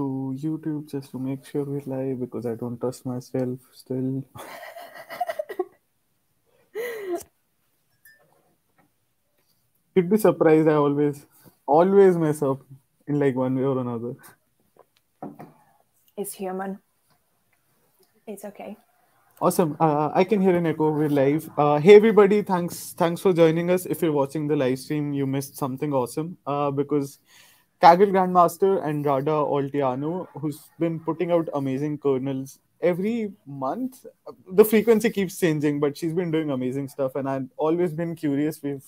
to YouTube just to make sure we're live because I don't trust myself still. You'd be surprised. I always, always mess up in like one way or another. It's human. It's okay. Awesome. Uh, I can hear an echo. We're live. Uh, hey everybody, thanks thanks for joining us. If you're watching the live stream, you missed something awesome uh, because Kaggle Grandmaster Andrada Olteanu, who's been putting out amazing kernels every month. The frequency keeps changing, but she's been doing amazing stuff, and I've always been curious. We've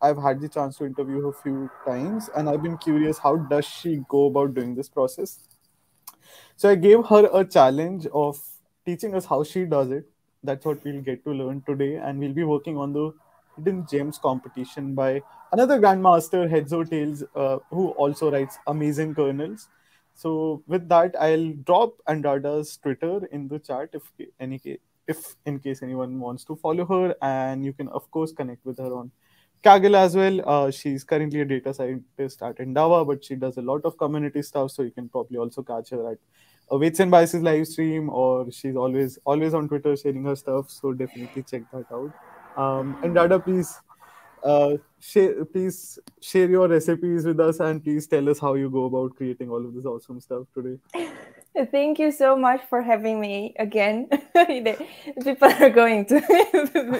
I've had the chance to interview her a few times, and I've been curious how does she go about doing this process. So I gave her a challenge of teaching us how she does it. That's what we'll get to learn today, and we'll be working on the hidden gems competition by another grandmaster, Heads Tails, uh, who also writes amazing kernels. So with that, I'll drop Andrada's Twitter in the chat if any if in case anyone wants to follow her, and you can of course connect with her on Kaggle as well. Uh, she's currently a data scientist at Endava, but she does a lot of community stuff. So you can probably also catch her at a Weights and Biases live stream, or she's always always on Twitter sharing her stuff. So definitely check that out. Um, Andrada, please, uh, share, please share your recipes with us, and please tell us how you go about creating all of this awesome stuff today. Thank you so much for having me again. People are going to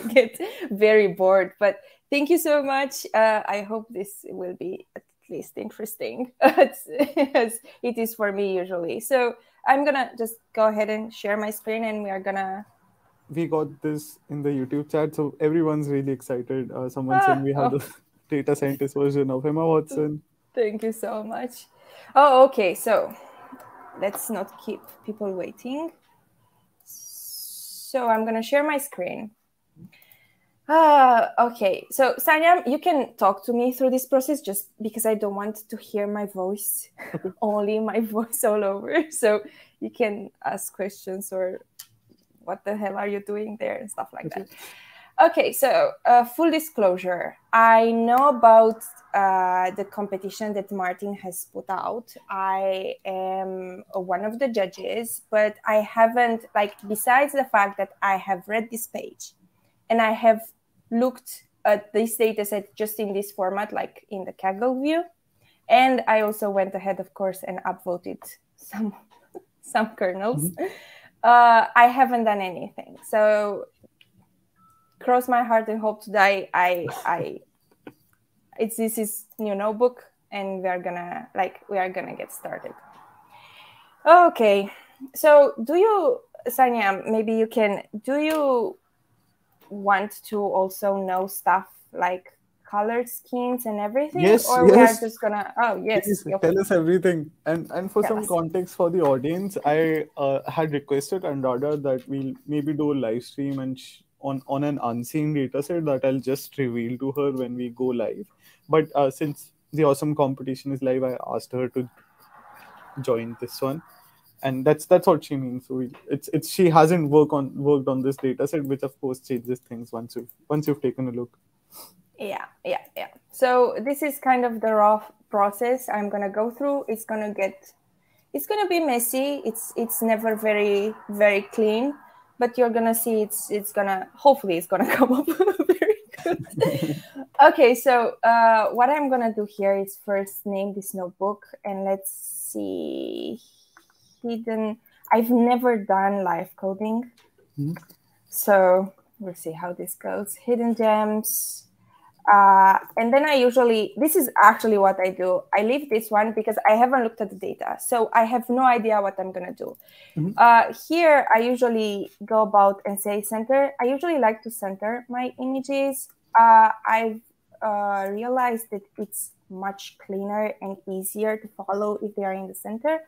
get very bored, but thank you so much. Uh, I hope this will be at least interesting as it is for me usually. So I'm gonna just go ahead and share my screen, and we are gonna. We got this in the YouTube chat, so everyone's really excited. Uh, someone ah, said we have oh. the data scientist version of Emma Watson. Thank you so much. Oh, okay. So let's not keep people waiting. So I'm gonna share my screen. Ah, okay. So Sanyam, you can talk to me through this process just because I don't want to hear my voice, only my voice all over. So you can ask questions or what the hell are you doing there and stuff like that. Okay, so uh, full disclosure, I know about uh, the competition that Martin has put out. I am one of the judges, but I haven't, like, besides the fact that I have read this page and I have looked at this data set just in this format, like in the Kaggle view. And I also went ahead, of course, and upvoted some some kernels. Mm-hmm. Uh, I haven't done anything. So cross my heart and hope to die. I I it's this is new notebook and we are gonna like we are gonna get started. Okay. So do you Sanya, maybe you can do you want to also know stuff like color schemes and everything yes or yes. we are just gonna oh yes okay. tell us everything and and for tell some us. context for the audience i uh, had requested Andrada that we'll maybe do a live stream and sh- on on an unseen data set that i'll just reveal to her when we go live but uh, since the awesome competition is live i asked her to join this one and that's that's what she means. So we, it's it's she hasn't worked on worked on this data set, which of course changes things once you once you've taken a look. Yeah, yeah, yeah. So this is kind of the rough process I'm gonna go through. It's gonna get it's gonna be messy. It's it's never very very clean, but you're gonna see it's it's gonna hopefully it's gonna come up very good. okay, so uh, what I'm gonna do here is first name this notebook and let's see hidden. I've never done live coding, mm-hmm. so we'll see how this goes. Hidden gems. Uh, and then I usually, this is actually what I do. I leave this one because I haven't looked at the data. So I have no idea what I'm going to do. Mm-hmm. Uh, here, I usually go about and say center. I usually like to center my images. Uh, I've uh, realized that it's much cleaner and easier to follow if they are in the center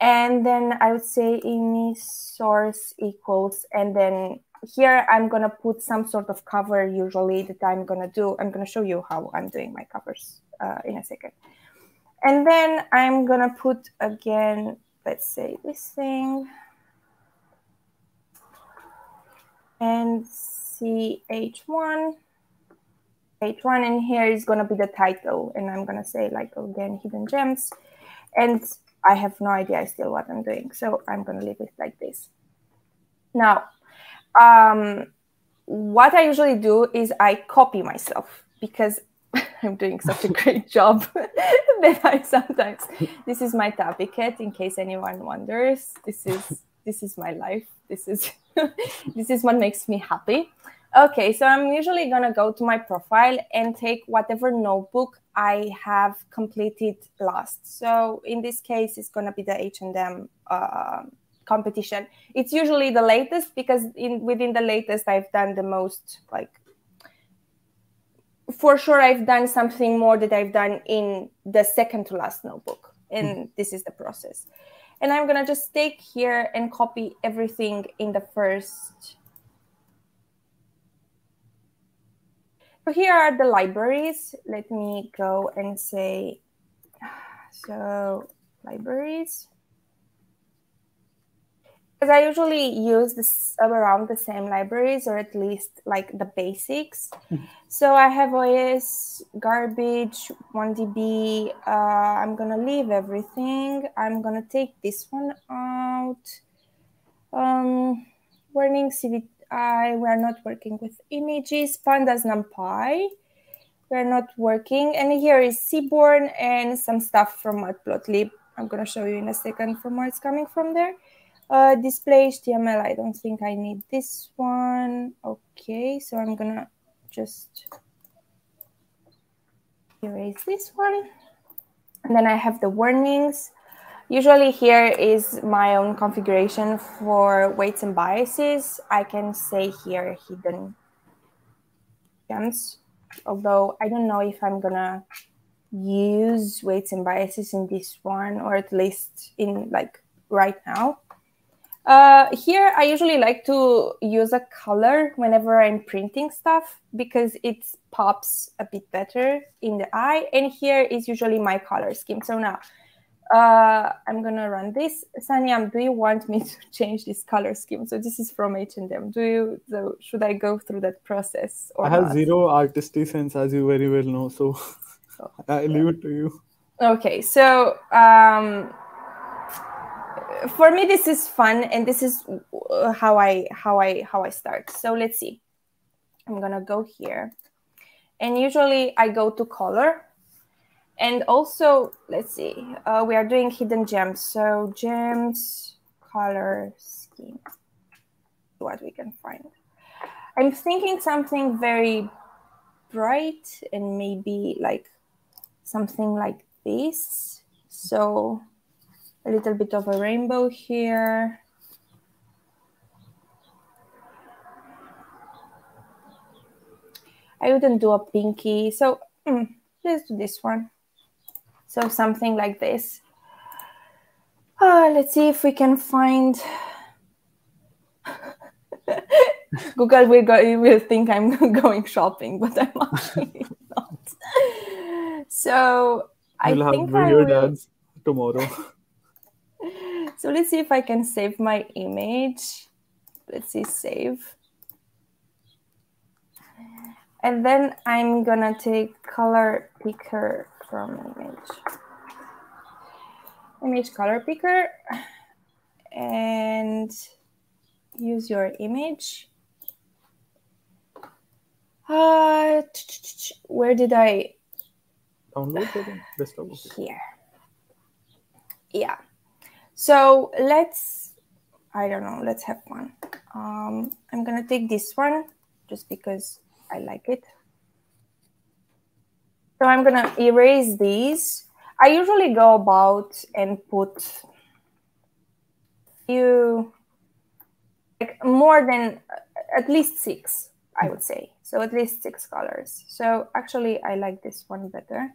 and then I would say image source equals, and then here I'm gonna put some sort of cover usually that I'm gonna do. I'm gonna show you how I'm doing my covers uh, in a second. And then I'm gonna put again, let's say this thing, and CH1, H1, and here is gonna be the title, and I'm gonna say like again hidden gems, and I have no idea still what I'm doing. So I'm to leave it like this. Now, um, what I usually do is I copy myself because I'm doing such a great job that I sometimes this is my tabicate in case anyone wonders. This is this is my life. This is this is what makes me happy. Okay, so I'm usually gonna go to my profile and take whatever notebook I have completed last. So in this case, it's gonna be the H&M uh, competition. It's usually the latest because in within the latest I've done the most like for sure I've done something more that I've done in the second to last notebook. And mm-hmm. this is the process. And I'm gonna just take here and copy everything in the first. So here are the libraries. Let me go and say, so libraries because I usually use this around the same libraries or at least like the basics. Hmm. so I have OS, garbage, wandb. Uh, I'm gonna leave everything. I'm gonna take this one out. Um, warning CVI, we're not working with images. Pandas NumPy, we're not working. And here is Seaborn and some stuff from Matplotlib. I'm gonna show you in a second from where it's coming from there. Uh, display HTML, I don't think I need this one. Okay, so I'm gonna just erase this one. And then I have the warnings. Usually here is my own configuration for weights and biases. I can say here hidden gems, although I don't know if I'm gonna use weights and biases in this one or at least in like right now. Uh, here, I usually like to use a color whenever I'm printing stuff because it pops a bit better in the eye. And here is usually my color scheme. So now uh, I'm gonna run this. Sanyam, do you want me to change this color scheme? So this is from H&M. Do you, so should I go through that process? I have not? zero artistic sense, as you very well know. So oh, I leave it to you. Okay, so um, for me this is fun and this is uh, how i how i how i start. So let's see. I'm gonna go here. And usually i go to color. And also let's see uh, we are doing hidden gems. So gems color scheme. What we can find. I'm thinking something very bright and maybe like something like this. So a little bit of a rainbow here. I wouldn't do a pinky. So mm, let's do this one. So something like this. Uh, let's see if we can find. Google will, go, will think I'm going shopping, but I'm actually not. So You'll I think I will... tomorrow. So let's see if I can save my image. Let's see, save. And then I'm gonna take color picker from image. Image color picker and use your image. Uh, where did I download the Here. Yeah. So let's, I don't know, let's have fun. Um, I'm going to take this one just because I like it. So I'm going to erase these. I usually go about and put you like more than at least six, I would say. So at least six colors. So actually, I like this one better.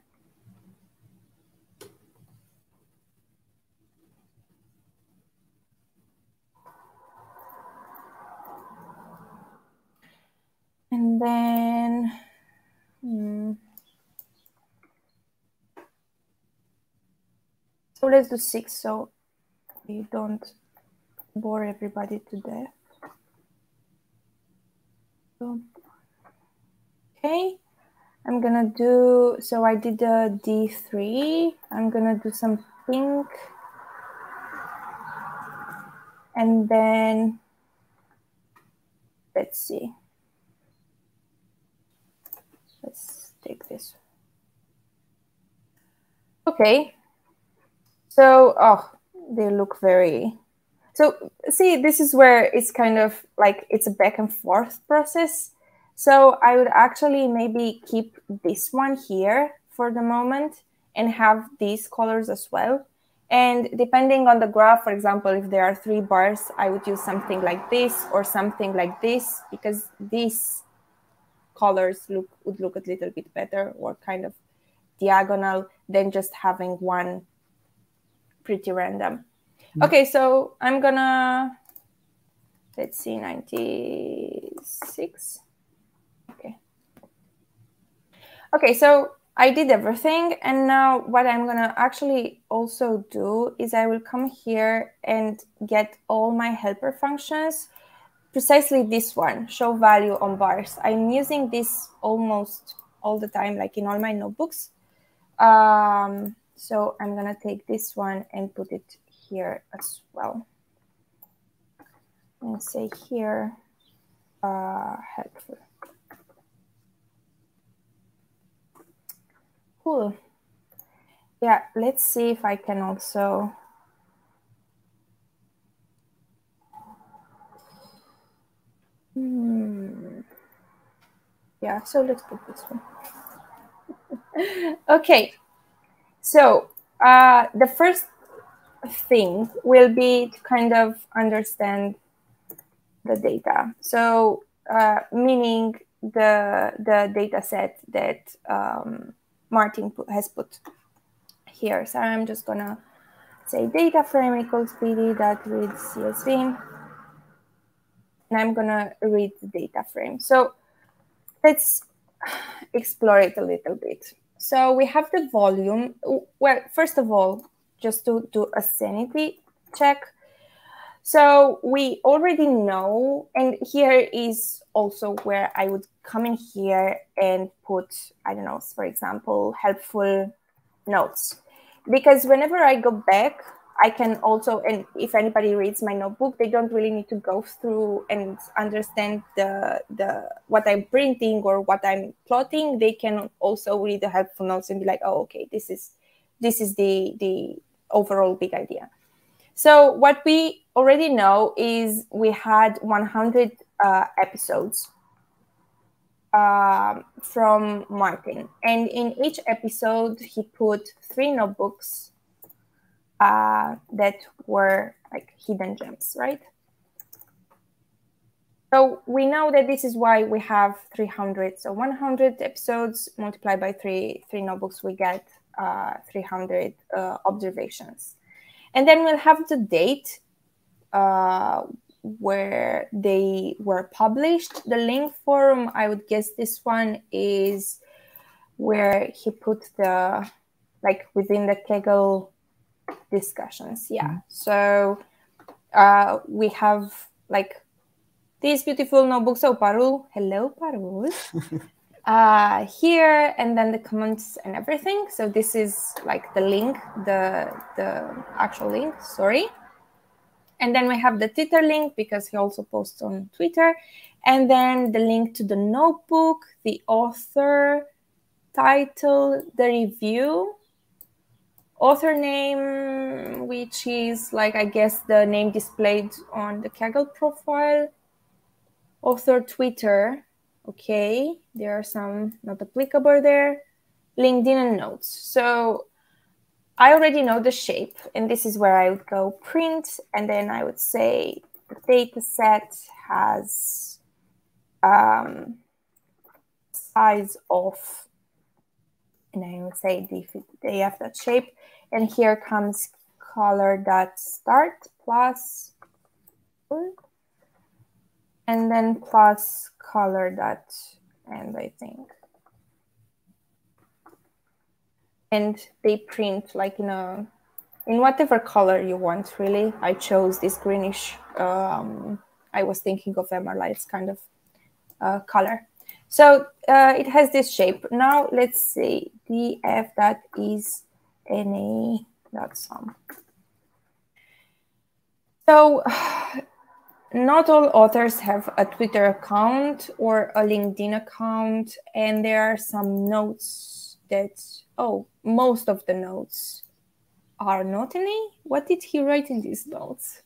And then, hmm. so let's do six so we don't bore everybody to death. So, okay, I'm gonna do, so I did the D3. I'm gonna do some pink and then let's see. Let's take this. Okay. So, oh, they look very. So, see, this is where it's kind of like it's a back and forth process. So, I would actually maybe keep this one here for the moment and have these colors as well. And depending on the graph, for example, if there are three bars, I would use something like this or something like this because these colors look would look a little bit better or kind of diagonal than just having one pretty random. Mm. Okay, so I'm gonna let's see 96. Okay. Okay, so I did everything. And now what I'm gonna actually also do is I will come here and get all my helper functions, precisely this one, show value on bars. I'm using this almost all the time, like in all my notebooks. Um, so I'm gonna take this one and put it here as well. And say here, uh, helpful. Cool. Yeah, let's see if I can also. Hmm. Yeah, so let's put this one. okay, so uh, the first thing will be to kind of understand the data. So uh, meaning the the data set that um, Martin has put here. So I'm just gonna say data frame equals pd reads CSV. And I'm gonna read the data frame. So let's explore it a little bit. So we have the volume. Well, first of all, just to do a sanity check. So we already know, and here is also where I would come in here and put, I don't know, for example, helpful notes. Because whenever I go back, I can also, and if anybody reads my notebook, they don't really need to go through and understand the the what I'm printing or what I'm plotting. They can also read the helpful notes and be like, oh, okay, this is this is the the overall big idea. So what we already know is we had 100 uh, episodes uh, from Martin, and in each episode he put three notebooks uh, that were like hidden gems, right? So we know that this is why we have 300. So 100 episodes multiplied by three three notebooks, we get uh, 300 uh, observations. And then we'll have the date uh, where they were published. The link forum, I would guess this one is where he put the, like within the Kaggle discussions. Yeah. Mm-hmm. So uh, we have like these beautiful notebooks. Oh, Parul. Hello, Parul. uh, here and then the comments and everything. So this is like the link, the the actual link. Sorry. And then we have the Twitter link because he also posts on Twitter. And then the link to the notebook, the author, title, the review, author name, which is like, I guess, the name displayed on the Kaggle profile, author Twitter, Okay, there are some not applicable there. LinkedIn and notes. So I already know the shape, and this is where I would go print, and then I would say the data set has um, size of, and I would say they have that shape, and here comes color dot start plus and then plus color that and I think. And they print like in a in whatever color you want really. I chose this greenish um, I was thinking of Emerald's kind of uh, color so uh, it has this shape now let's see df that is na dot sum so not all authors have a Twitter account or a LinkedIn account, and there are some notes that oh, most of the notes are not any. What did he write in these notes?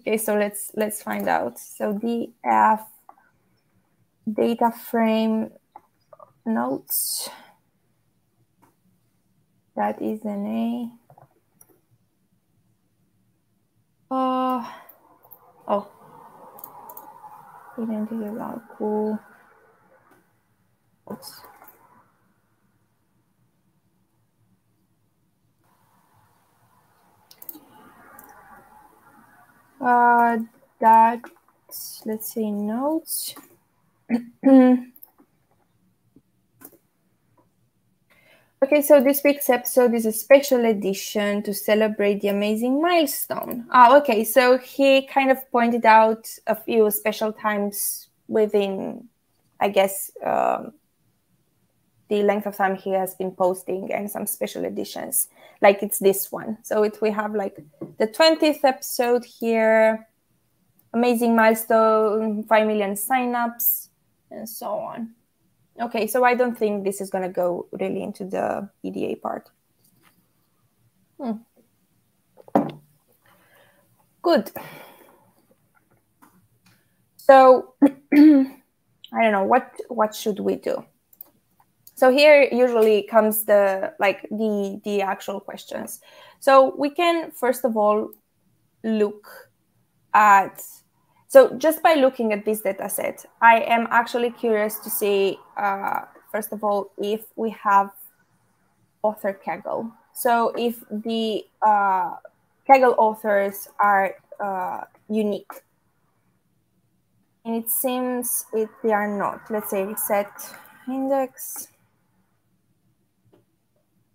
Okay, so let's let's find out. So the F data frame notes. That is an A. Uh, oh, identity log cool. Oops. Uh, that let's say notes. Okay, so this week's episode is a special edition to celebrate the amazing milestone. Ah, okay, so he kind of pointed out a few special times within, I guess, um, the length of time he has been posting and some special editions, like it's this one. So it we have like the 20th episode here, amazing milestone, 5 million signups, and so on. Okay, so I don't think this is going to go really into the EDA part. Hmm. Good. So I don't know what what should we do. So here usually comes the like the the actual questions. So we can first of all look at so just by looking at this data set, I am actually curious to see, uh, first of all, if we have author Kaggle. So if the uh, Kaggle authors are uh, unique. And it seems it, they are not. Let's say reset index.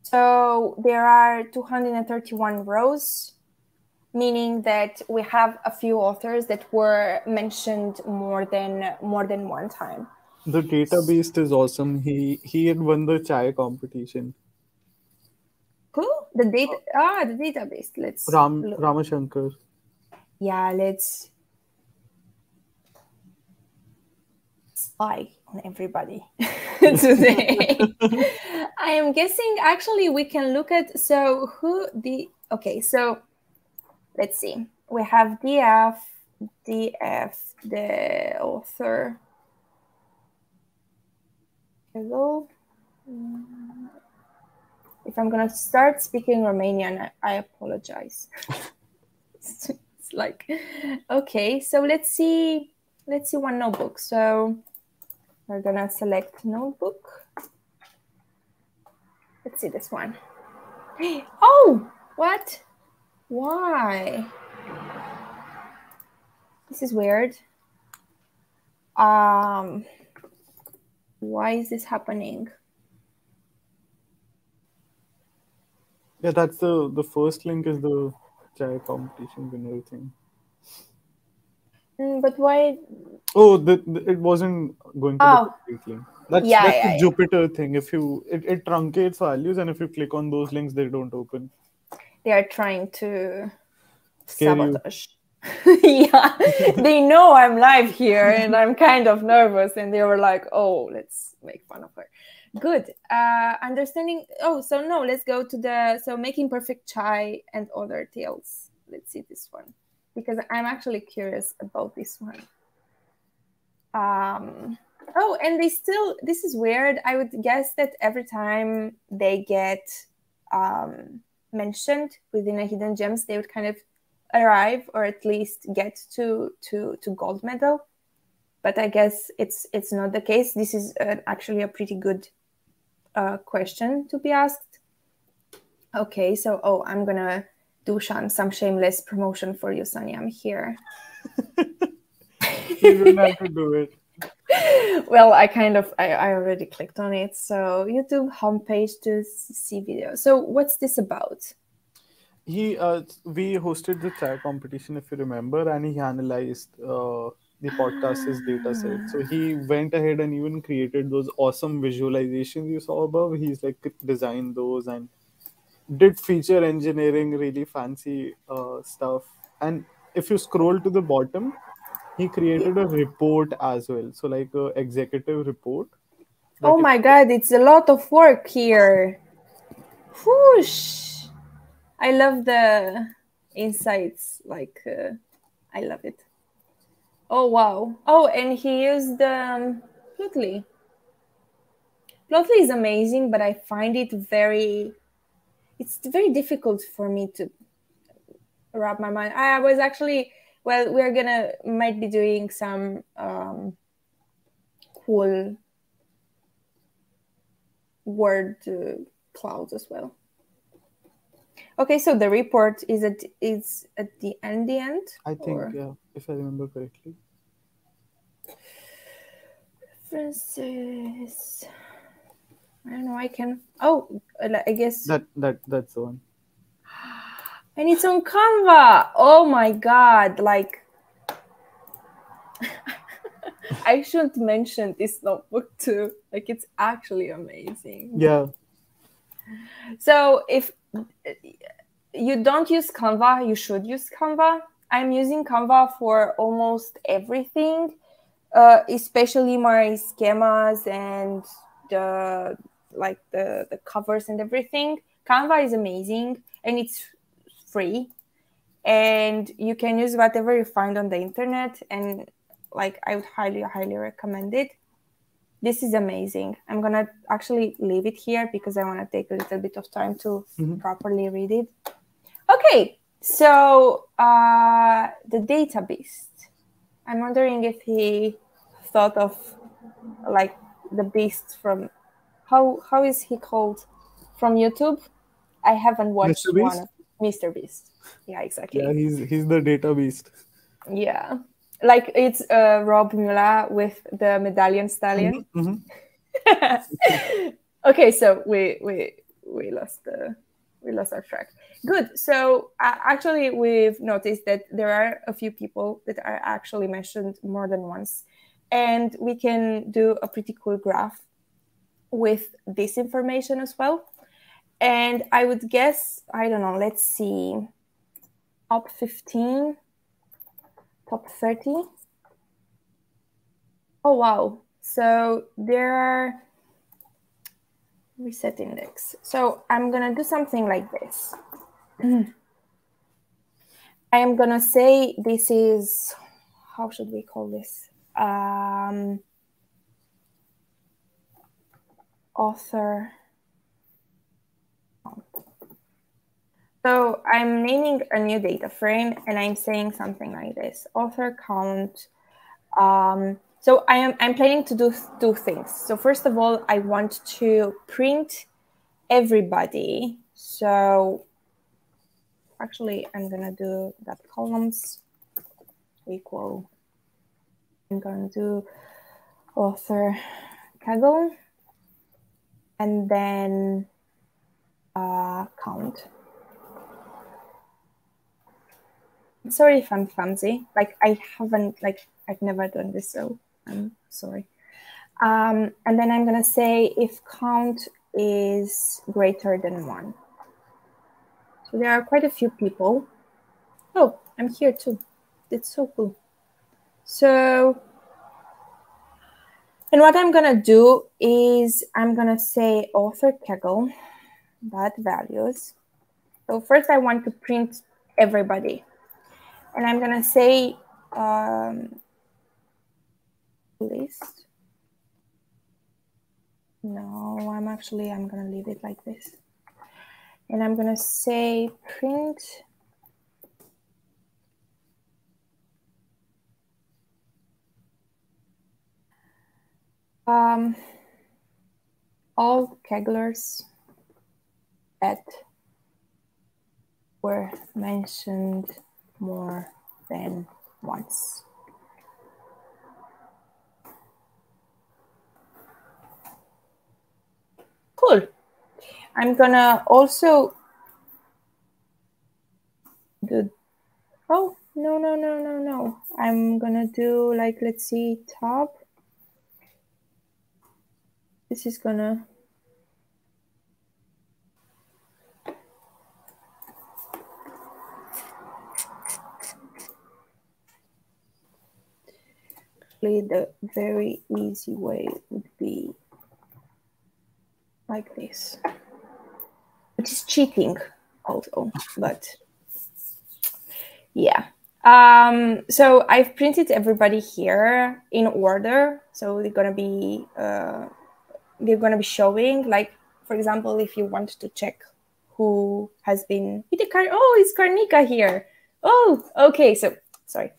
So there are 231 rows meaning that we have a few authors that were mentioned more than more than one time. The data beast is awesome. He he had won the chai competition. Who? The data ah the data beast. Let's Ram look. Ramashankar. Yeah, let's spy on everybody today. I am guessing actually we can look at so who the okay, so let's see. We have DF, DF, the author. Hello. Mm. If I'm gonna start speaking Romanian, I, apologize. it's like, okay, so let's see. Let's see one notebook. So we're gonna select notebook. Let's see this one. Oh, what? Why? This is weird. Um, why is this happening? Yeah, that's the the first link is the chai competition winner thing. Mm, but why? Oh, the, the, it wasn't going to oh. the link. That's, yeah, that's yeah, the Jupyter yeah. thing. If you it, it truncates values, and if you click on those links, they don't open they are trying to sabotage. yeah, they know I'm live here and I'm kind of nervous, and they were like, "Oh, let's make fun of her." Good. Uh, understanding. Oh, so no, let's go to the so making perfect chai and other tales. Let's see this one because I'm actually curious about this one. Um. Oh, and they still. This is weird. I would guess that every time they get um mentioned within a hidden gems, they would kind of arrive or at least get to to to gold medal. But I guess it's it's not the case. This is uh, actually a pretty good uh, question to be asked. Okay, so oh, I'm gonna do some some shameless promotion for you, Sonia. I'm here. you don't do it. well, I kind of I, I already clicked on it. So YouTube homepage to see video. So what's this about? He uh, we hosted the chai competition if you remember, and he analyzed uh, the podcast's data set. So he went ahead and even created those awesome visualizations you saw above. He's like designed those and did feature engineering, really fancy uh, stuff. And if you scroll to the bottom, he created a report as well. So like a executive report. Oh my god, it's a lot of work here. Whoosh! I love the insights. Like, uh, I love it. Oh wow! Oh, and he used um, Plotly. Plotly is amazing, but I find it very. It's very difficult for me to wrap my mind. I was actually well. We're gonna might be doing some um, cool word uh, clouds as well. Okay, so the report is at is at the end. The end. I think or- yeah, if I remember correctly. References. I don't know. I can. Oh, I guess. That that that's the one. And it's on Canva. Oh my god! Like, I shouldn't mention this notebook too. Like, it's actually amazing. Yeah. So if you don't use Canva, you should use Canva. I'm using Canva for almost everything, uh, especially my schemas and the like the the covers and everything. Canva is amazing and it's free, and you can use whatever you find on the internet. And like I would highly highly recommend it this is amazing. I'm gonna actually leave it here because I want to take a little bit of time to Mhm. properly read it. Okay, so uh, the data beast. I'm wondering if he thought of like the beast from how how is he called from YouTube? I haven't watched one Mr. Beast. Yeah, exactly. Yeah, he's he's the data beast. Yeah. Like it's uh, Rob Mulla with the medallion stallion. Mhm. okay, so we we we lost the we lost our track. Good. So uh, actually, we've noticed that there are a few people that are actually mentioned more than once, and we can do a pretty cool graph with this information as well. And I would guess I don't know. Let's see, top fifteen, top thirty. Oh wow! So there are reset index. So I'm gonna do something like this. I am gonna say this is how should we call this? Um, author. So I'm naming a new data frame and I'm saying something like this: author count. Um, so I am I'm planning to do two things. So first of all, I want to print everybody. So actually, I'm gonna do that columns equal. I'm gonna do author Kaggle and then uh, count. Sorry if I'm clumsy. Like I haven't like I've never done this, so I'm sorry. Um, and then I'm gonna say if count is greater than one. So there are quite a few people. Oh, I'm here too. It's so cool. So, and what I'm gonna do is I'm gonna say author Kaggle that values. So first I want to print everybody. And I'm gonna say um, list. No, I'm actually, I'm gonna leave it like this. And I'm gonna say print um, all Kagglers that were mentioned more than once. Cool. I'm gonna also do. Oh no no no no no! I'm gonna do like let's see top. This is gonna. Basically, the very easy way would be like this, which is cheating also, but yeah. Um, so I've printed everybody here in order. So they're gonna be uh, they're gonna be showing like, for example, if you want to check who has been with the car, oh, it's Karnika here. Oh, okay. So sorry.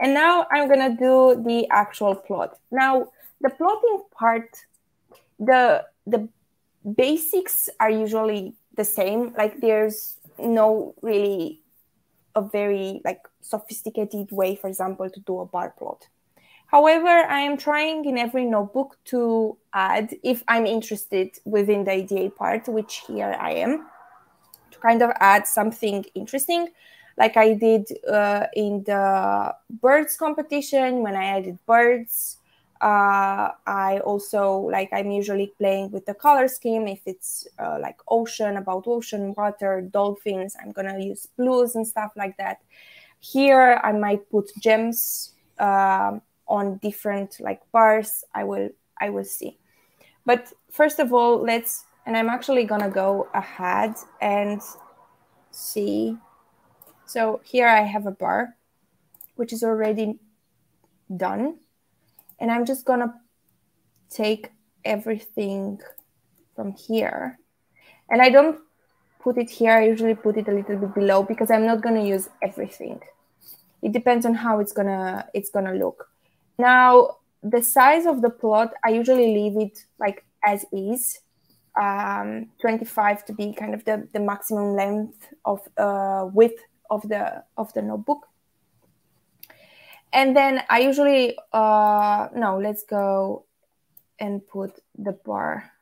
And now I'm gonna do the actual plot. Now the plotting part, the the basics are usually the same. Like there's no really a very like sophisticated way, for example, to do a bar plot. However, I am trying in every notebook to add, if I'm interested within the EDA part, which here I am, to kind of add something interesting, like I did uh, in the birds competition when I added birds. Uh, I also like I'm usually playing with the color scheme. If it's uh, like ocean, about ocean, water, dolphins, I'm gonna use blues and stuff like that. Here, I might put gems uh, on different like bars. I will I will see. But first of all, let's and I'm actually gonna go ahead and see. So here I have a bar, which is already done and I'm just gonna take everything from here. And I don't put it here, I usually put it a little bit below because I'm not gonna use everything. It depends on how it's gonna it's gonna look. Now the size of the plot, I usually leave it like as is. Um, 25 to be kind of the, the maximum length of uh, width of the of the notebook and then I usually uh no, let's go and put the bar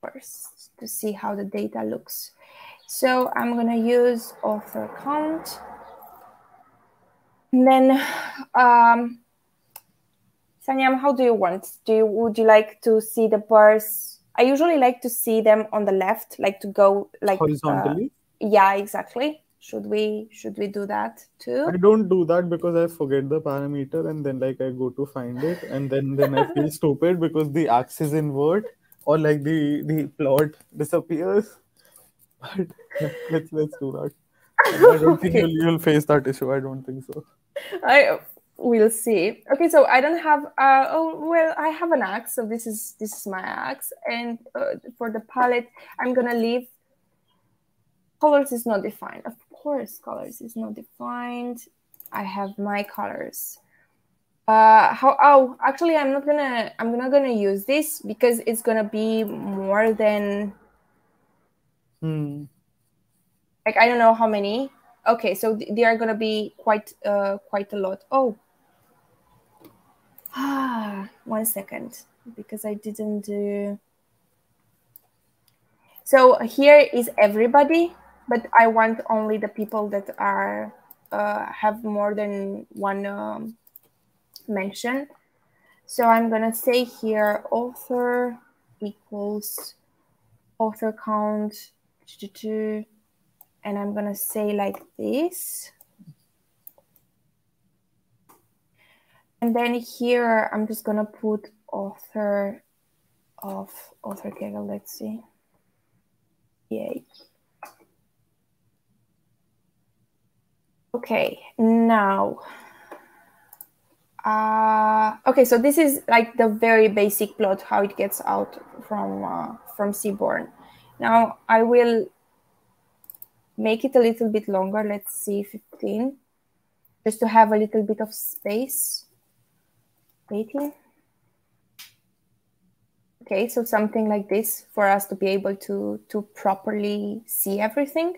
first to see how the data looks. So I'm gonna use author count. And then um Sanyam, how do you want? Do you would you like to see the bars? I usually like to see them on the left, like to go like horizontally. Uh, yeah, exactly should we should we do that too? I don't do that because i forget the parameter and then like i go to find it and then then i feel stupid because the axis invert or like the the plot disappears. But let's let's do that. I don't okay. think you'll, you'll face that issue. I don't think so. I will see. Okay so i don't have uh oh well i have an axe so this is this is my axe. And uh, for the palette i'm gonna leave colors is not defined. Of course colors is not defined. I have my colors. Uh how oh actually i'm not gonna i'm not gonna use this because it's gonna be more than hmm. like i don't know how many. Okay so th- they are gonna be quite uh quite a lot. Oh. Ah one second because i didn't do. So here is everybody but I want only the people that are uh, have more than one um, mention. So I'm gonna say here author equals author count and I'm gonna say like this. And then here I'm just gonna put author of author Kaggle, let's see. Yay. Okay, now. Uh, okay, so this is like the very basic plot, how it gets out from uh, from Seaborn. Now I will make it a little bit longer. Let's see, 15, just to have a little bit of space. 18. Okay, so something like this for us to be able to to properly see everything.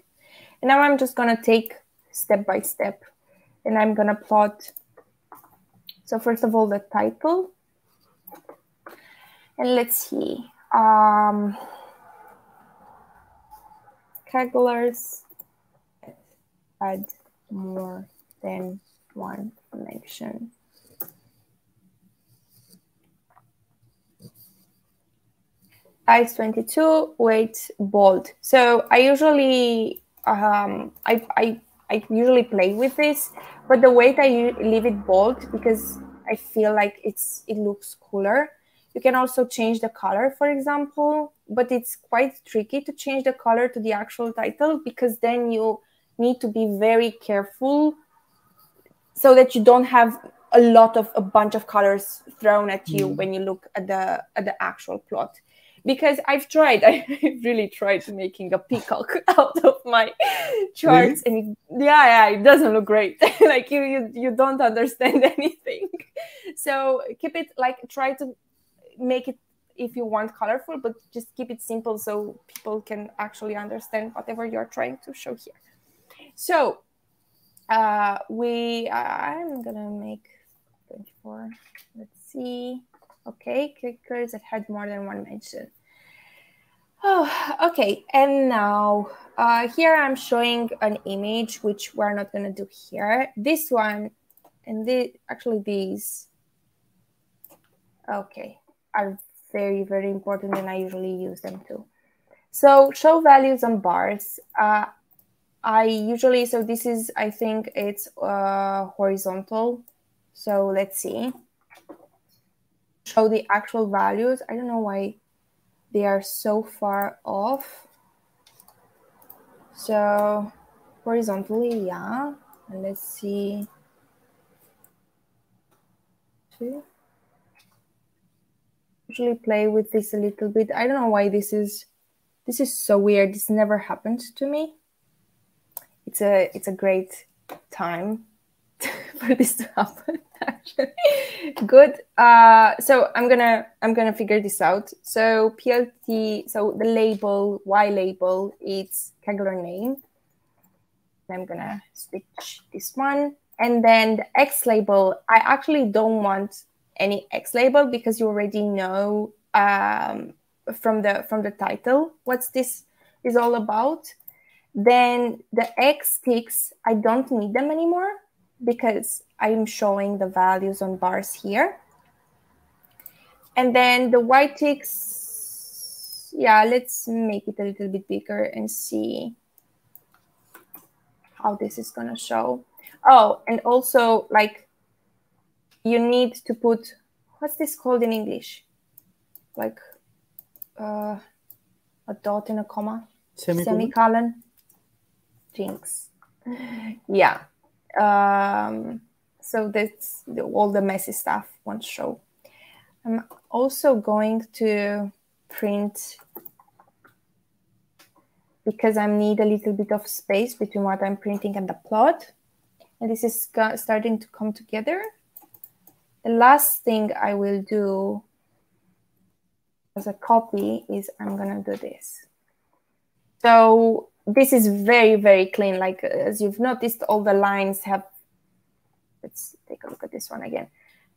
And now I'm just gonna take step by step. And I'm going to plot. So first of all, the title. And let's see. Um, Kagglers add more than one connection. Size 22, weight bold. So I usually um, I, I I usually play with this, but the weight I leave it bold because I feel like it's it looks cooler. You can also change the color, for example, but it's quite tricky to change the color to the actual title because then you need to be very careful so that you don't have a lot of a bunch of colors thrown at you mm. when you look at the at the actual plot because I've tried, I really tried making a peacock out of my charts, really? and it, yeah, yeah, it doesn't look great. like you, you, you don't understand anything. So keep it like try to make it if you want colorful, but just keep it simple so people can actually understand whatever you're trying to show here. So uh, we, I'm gonna make 24. Let's see. Okay, Kagglers that had more than one mention. Oh, okay. And now uh, here I'm showing an image, which we're not going to do here. This one and the actually these, okay, are very, very important and I usually use them too. So show values on bars. Uh, I usually, so this is, I think it's uh, horizontal. So let's see show the actual values. I don't know why they are so far off. So horizontally, yeah. And let's see. Two. Usually play with this a little bit. I don't know why this is this is so weird. This never happened to me. It's a it's a great time for this to happen actually good. Uh so i'm gonna i'm gonna figure this out. So plt so the label y label is kaggle name. I'm gonna switch this one. And then the x label i actually don't want any x label because you already know um from the from the title what's this is all about. Then the x ticks i don't need them anymore because I'm showing the values on bars here. And then the white ticks, yeah, let's make it a little bit bigger and see how this is going to show. Oh, and also like you need to put, what's this called in English? Like uh, a dot in a comma? Semicolon. Semicolon. Jinx. Yeah, um, so that's the, all the messy stuff won't show. I'm also going to print because I need a little bit of space between what I'm printing and the plot. And this is starting to come together. The last thing I will do as a copy is I'm going to do this. So this is very, very clean. Like as you've noticed, all the lines have, let's take a look at this one again.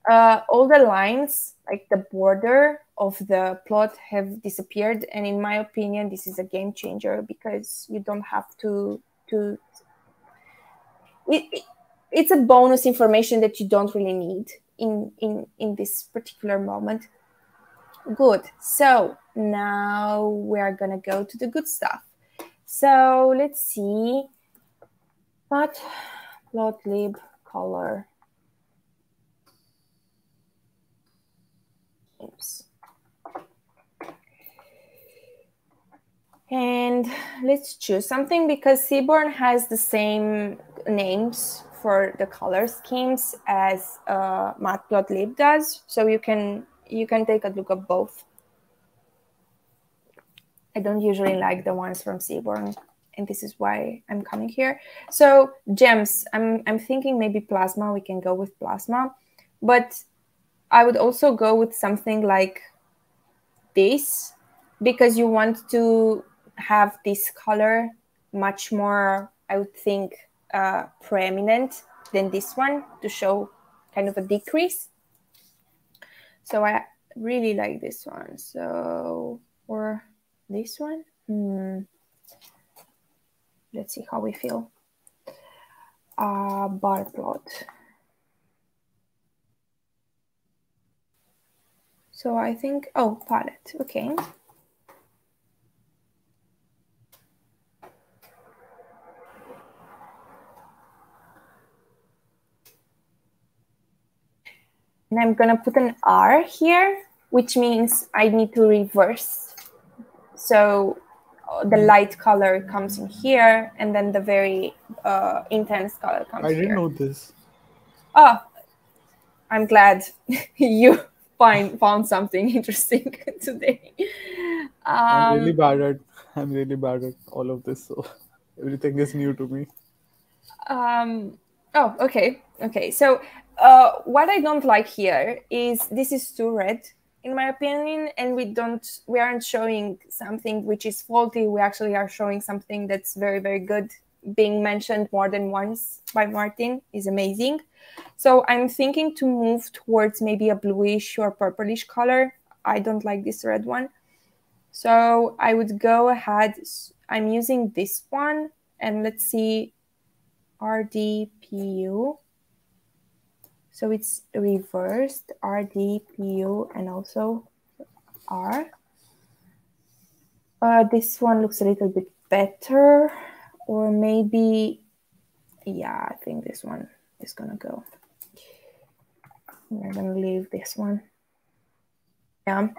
Uh, all the lines, like the border of the plot have disappeared. And in my opinion, this is a game changer because you don't have to, to, it, it, it's a bonus information that you don't really need in, in, in this particular moment. Good. So now we are to go to the good stuff. So let's see. What lib color. Oops. And let's choose something because Seaborn has the same names for the color schemes as uh, Matplotlib does. So you can you can take a look at both. I don't usually like the ones from Seaborn, and this is why I'm coming here. So gems, I'm I'm thinking maybe plasma. We can go with plasma, but I would also go with something like this because you want to have this color much more, I would think, uh, preeminent than this one to show kind of a decrease. So I really like this one. So, or this one? Hmm. Let's see how we feel. Uh, bar plot. So I think, oh, palette, okay. And I'm gonna put an R here, which means I need to reverse. So uh, the light color comes in here, and then the very uh, intense color comes I didn't here. know this. Oh, I'm glad you find found something interesting today. I'm really Um, bad at I'm really bad at all of this, so everything is new to me. um, oh, okay, okay. So, uh, what I don't like here is this is too red, in my opinion, and we don't we aren't showing something which is faulty. We actually are showing something that's very very good. Being mentioned more than once by Martin is amazing. So I'm thinking to move towards maybe a bluish or purplish color. I don't like this red one. So I would go ahead. I'm using this one and let's see RDPU. So it's reversed RDPU and also R. Uh, this one looks a little bit better, or maybe, yeah, I think this one is gonna go. We're gonna leave this one. Yeah.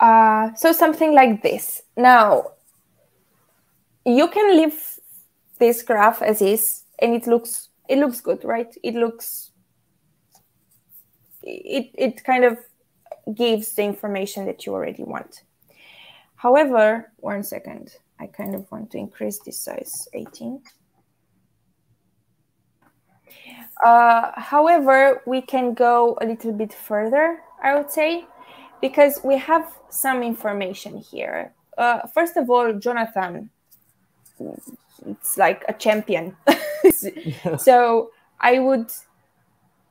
Uh, so something like this. Now, you can leave this graph as is, and it looks it looks good, right? It looks it it kind of gives the information that you already want. However, one second, I kind of want to increase this size 18. Uh, however, we can go a little bit further, I would say, because we have some information here. Uh, first of all, Jonathan, it's like a champion. So I would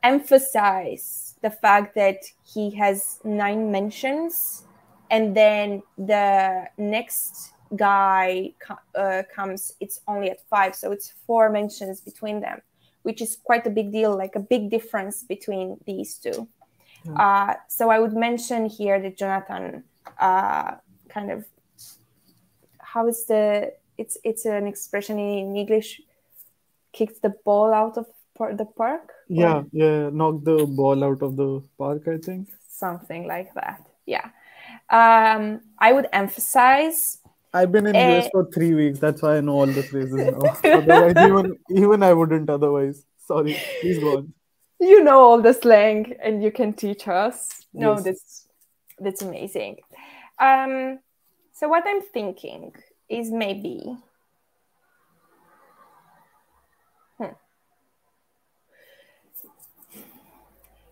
emphasize the fact that he has nine mentions, and then the next guy uh, comes, it's only at five. So it's four mentions between them, which is quite a big deal, like a big difference between these two. Uh, so I would mention here that Jonathan uh, kind of how is the it's it's an expression in English kicked the ball out of par- the park or Yeah, yeah, knock the ball out of the park, I think. something like that. Yeah. Um, I would emphasize I've been in Eh. US for three weeks, that's why I know all the phrases now. Otherwise, even even I wouldn't otherwise. Sorry, please go on. you know all the slang and you can teach us. No, Yes. that's that's amazing. Um, so what I'm thinking is maybe Hmm.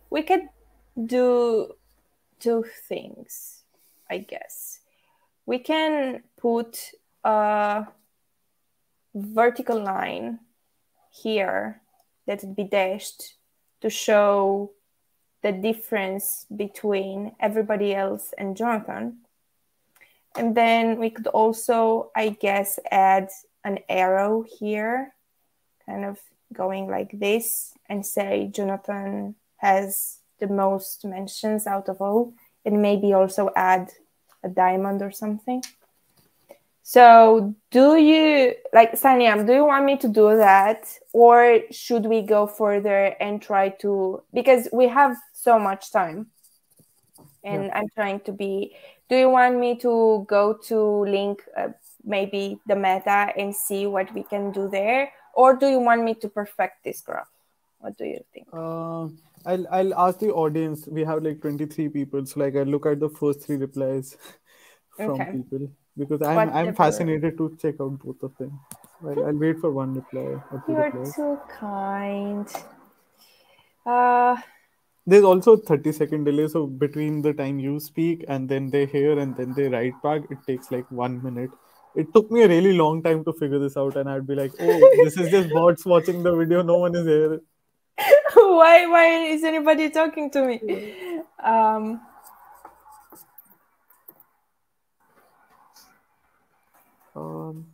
we could do two things, I guess. We can put a vertical line here that would be dashed to show the difference between everybody else and Jonathan. And then we could also, I guess, add an arrow here, kind of going like this, and say Jonathan has the most mentions out of all, and maybe also add a diamond or something. So, do you like Sanyam? Do you want me to do that, or should we go further and try to? Because we have so much time, and I'm trying to be. Do you want me to go to link uh, maybe the meta and see what we can do there, or do you want me to perfect this graph? What do you think? Uh, I'll I'll ask the audience. We have like 23 people, so like I look at the first three replies from Okay. people because I'm Whatever. I'm fascinated to check out both of them. I'll, I'll wait for one reply You're replies. too kind. Uh, There's also a 30 second delay, so between the time you speak and then they hear and then they write back, it takes like one minute. It took me a really long time to figure this out, and I'd be like, "Oh, this is just bots watching the video. No one is here." why why is anybody talking to me um Um,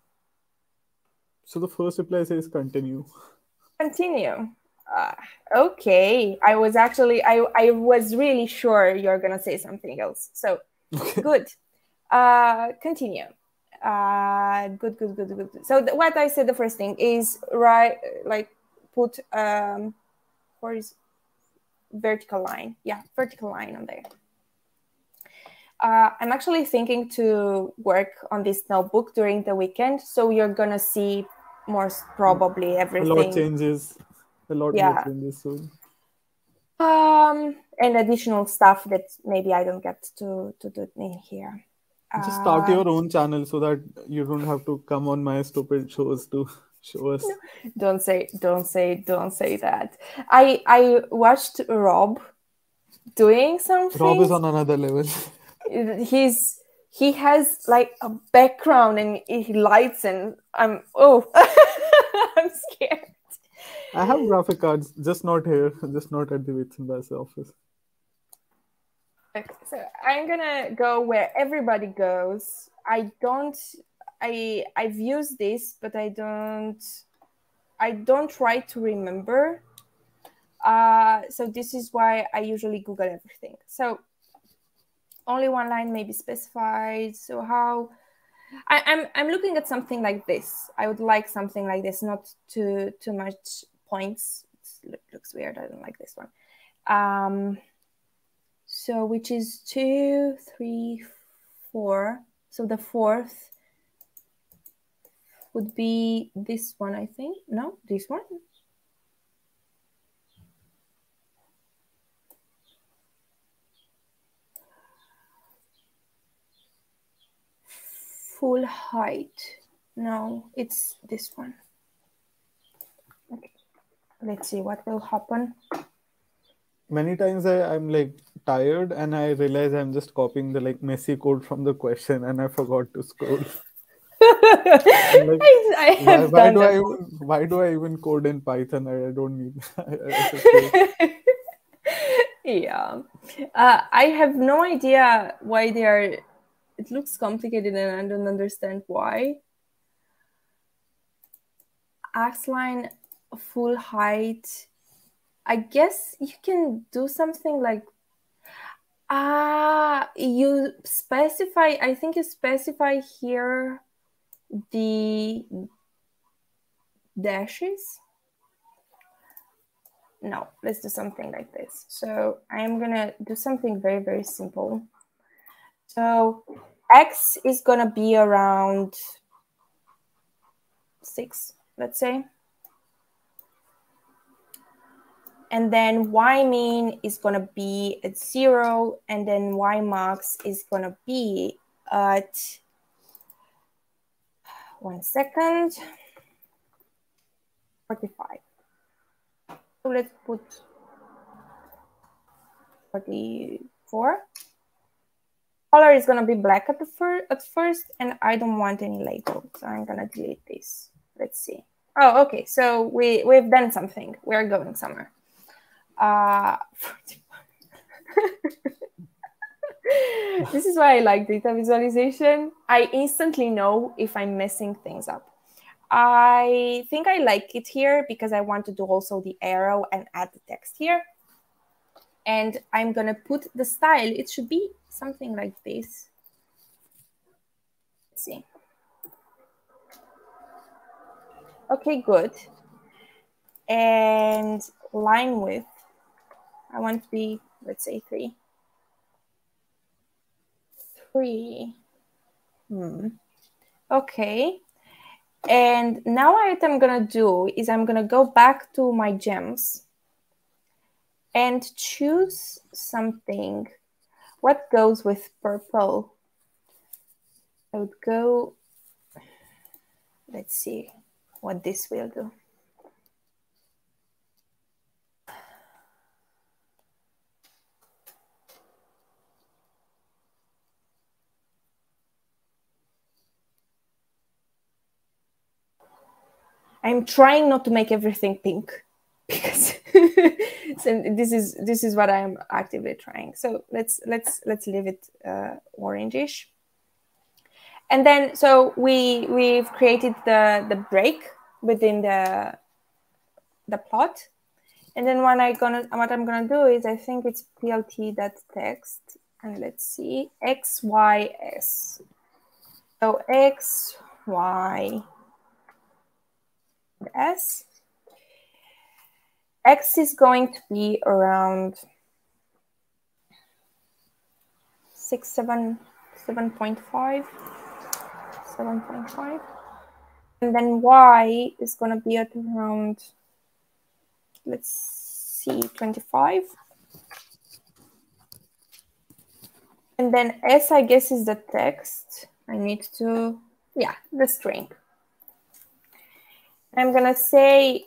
so the first reply says continue. continue uh, okay i was actually i i was really sure you're gonna say something else so good uh continue uh good good good good so th- what i said the first thing is right like put um horizontal vertical line. Yeah, vertical line on there. Uh, I'm actually thinking to work on this notebook during the weekend, so you're gonna see more probably everything. A lot changes. A lot yeah. more changes soon. Um, and additional stuff that maybe I don't get to to do in here. Just start uh, your own channel so that you don't have to come on my stupid shows to show us. Don't say, don't say, don't say that. I I watched Rob doing something. Rob is on another level. He's he has like a background and he lights and I'm oh I'm scared. I have graphic cards, just not here, just not at the Weights & Biases office. Okay, so I'm gonna go where everybody goes. I don't. I I've used this, but I don't. I don't try to remember. Uh, so this is why I usually Google everything. So only one line may be specified. So how? I, I'm I'm looking at something like this. I would like something like this, not too too much points. It looks weird. I don't like this one. Um, so which is two, three, four. So the fourth would be this one, I think. No, this one. Full height. No, it's this one. Let's see what will happen. Many times I, I'm like tired and I realize I'm just copying the like messy code from the question and I forgot to scroll. like, I, I why, why do I even, why do I even code in Python? I, I don't need. I, yeah, uh, I have no idea why they are. It looks complicated and I don't understand why. Axvline full height. I guess you can do something like Ah, you specify, I think you specify here the dashes. No, let's do something like this. So I'm gonna do something very, very simple. So X is gonna be around six, let's say. And then ymin is going to be at zero, and then y max is going to be at one second, 45. So let's put 44. Color is going to be black at the fir at first, and I don't want any label, so I'm going to delete this. Let's see. Oh, okay. So we, we've done something. We're going somewhere. Uh, this is why I like data visualization. I instantly know if I'm messing things up. I think I like it here because I want to do also the arrow and add the text here. And I'm going to put the style. It should be something like this. Let's see. Okay, good. And line width I want to be, let's say three. Three. Hmm. Okay. And now what I'm going to do is I'm going to go back to my gems and choose something. What goes with purple? I would go, let's see what this will do. I'm trying not to make everything pink because this is this is what I'm actively trying. So let's let's let's leave it uh, orangish. And then so we we've created the the break within the the plot. And then what I gonna what I'm gonna do is I think it's plt text and let's see x y s. So x y S. x is going to be around six, seven, seven point five, seven point five, and then y is going to be at around, let's see, twenty five. And then S, I guess, is the text. I need to, yeah, the string. I'm going to say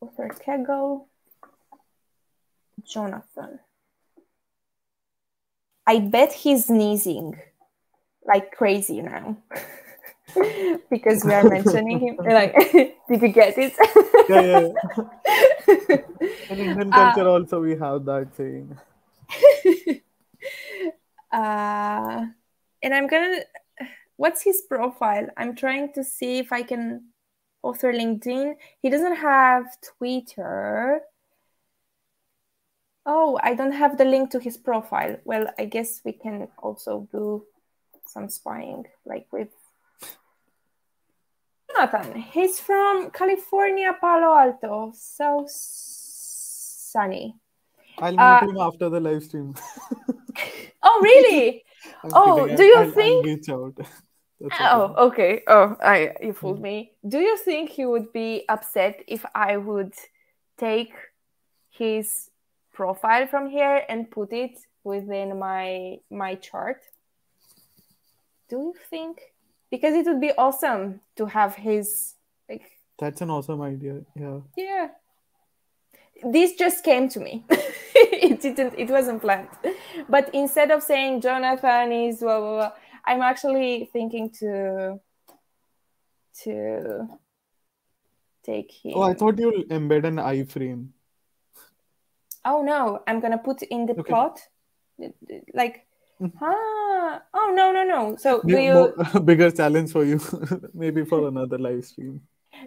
author Kaggle, Jonathan. I bet he's sneezing like crazy now. because we are mentioning him. Like, did you get it? yeah, yeah. In Indian culture, uh, also, we have that saying. uh, and I'm gonna. What's his profile? I'm trying to see if I can author LinkedIn. He doesn't have Twitter. Oh, I don't have the link to his profile. Well, I guess we can also do some spying, like with Jonathan. He's from California, Palo Alto. So sunny. I'll meet uh, him after the live stream. oh, really? oh, kidding. do you I'll, think? I'll reach out. oh, okay. Oh, I you fooled me. Do you think he would be upset if I would take his profile from here and put it within my my chart? Do you think? Because it would be awesome to have his like that's an awesome idea yeah. yeah. This just came to me. It didn't it wasn't planned. But instead of saying jonathan is blah, blah, blah, i'm actually thinking to to take him. Oh i thought you'll embed an iframe. Oh no. I'm gonna put in the okay. plot like Ah, oh no, no, no. So do you more, bigger challenge for you, maybe for another live stream.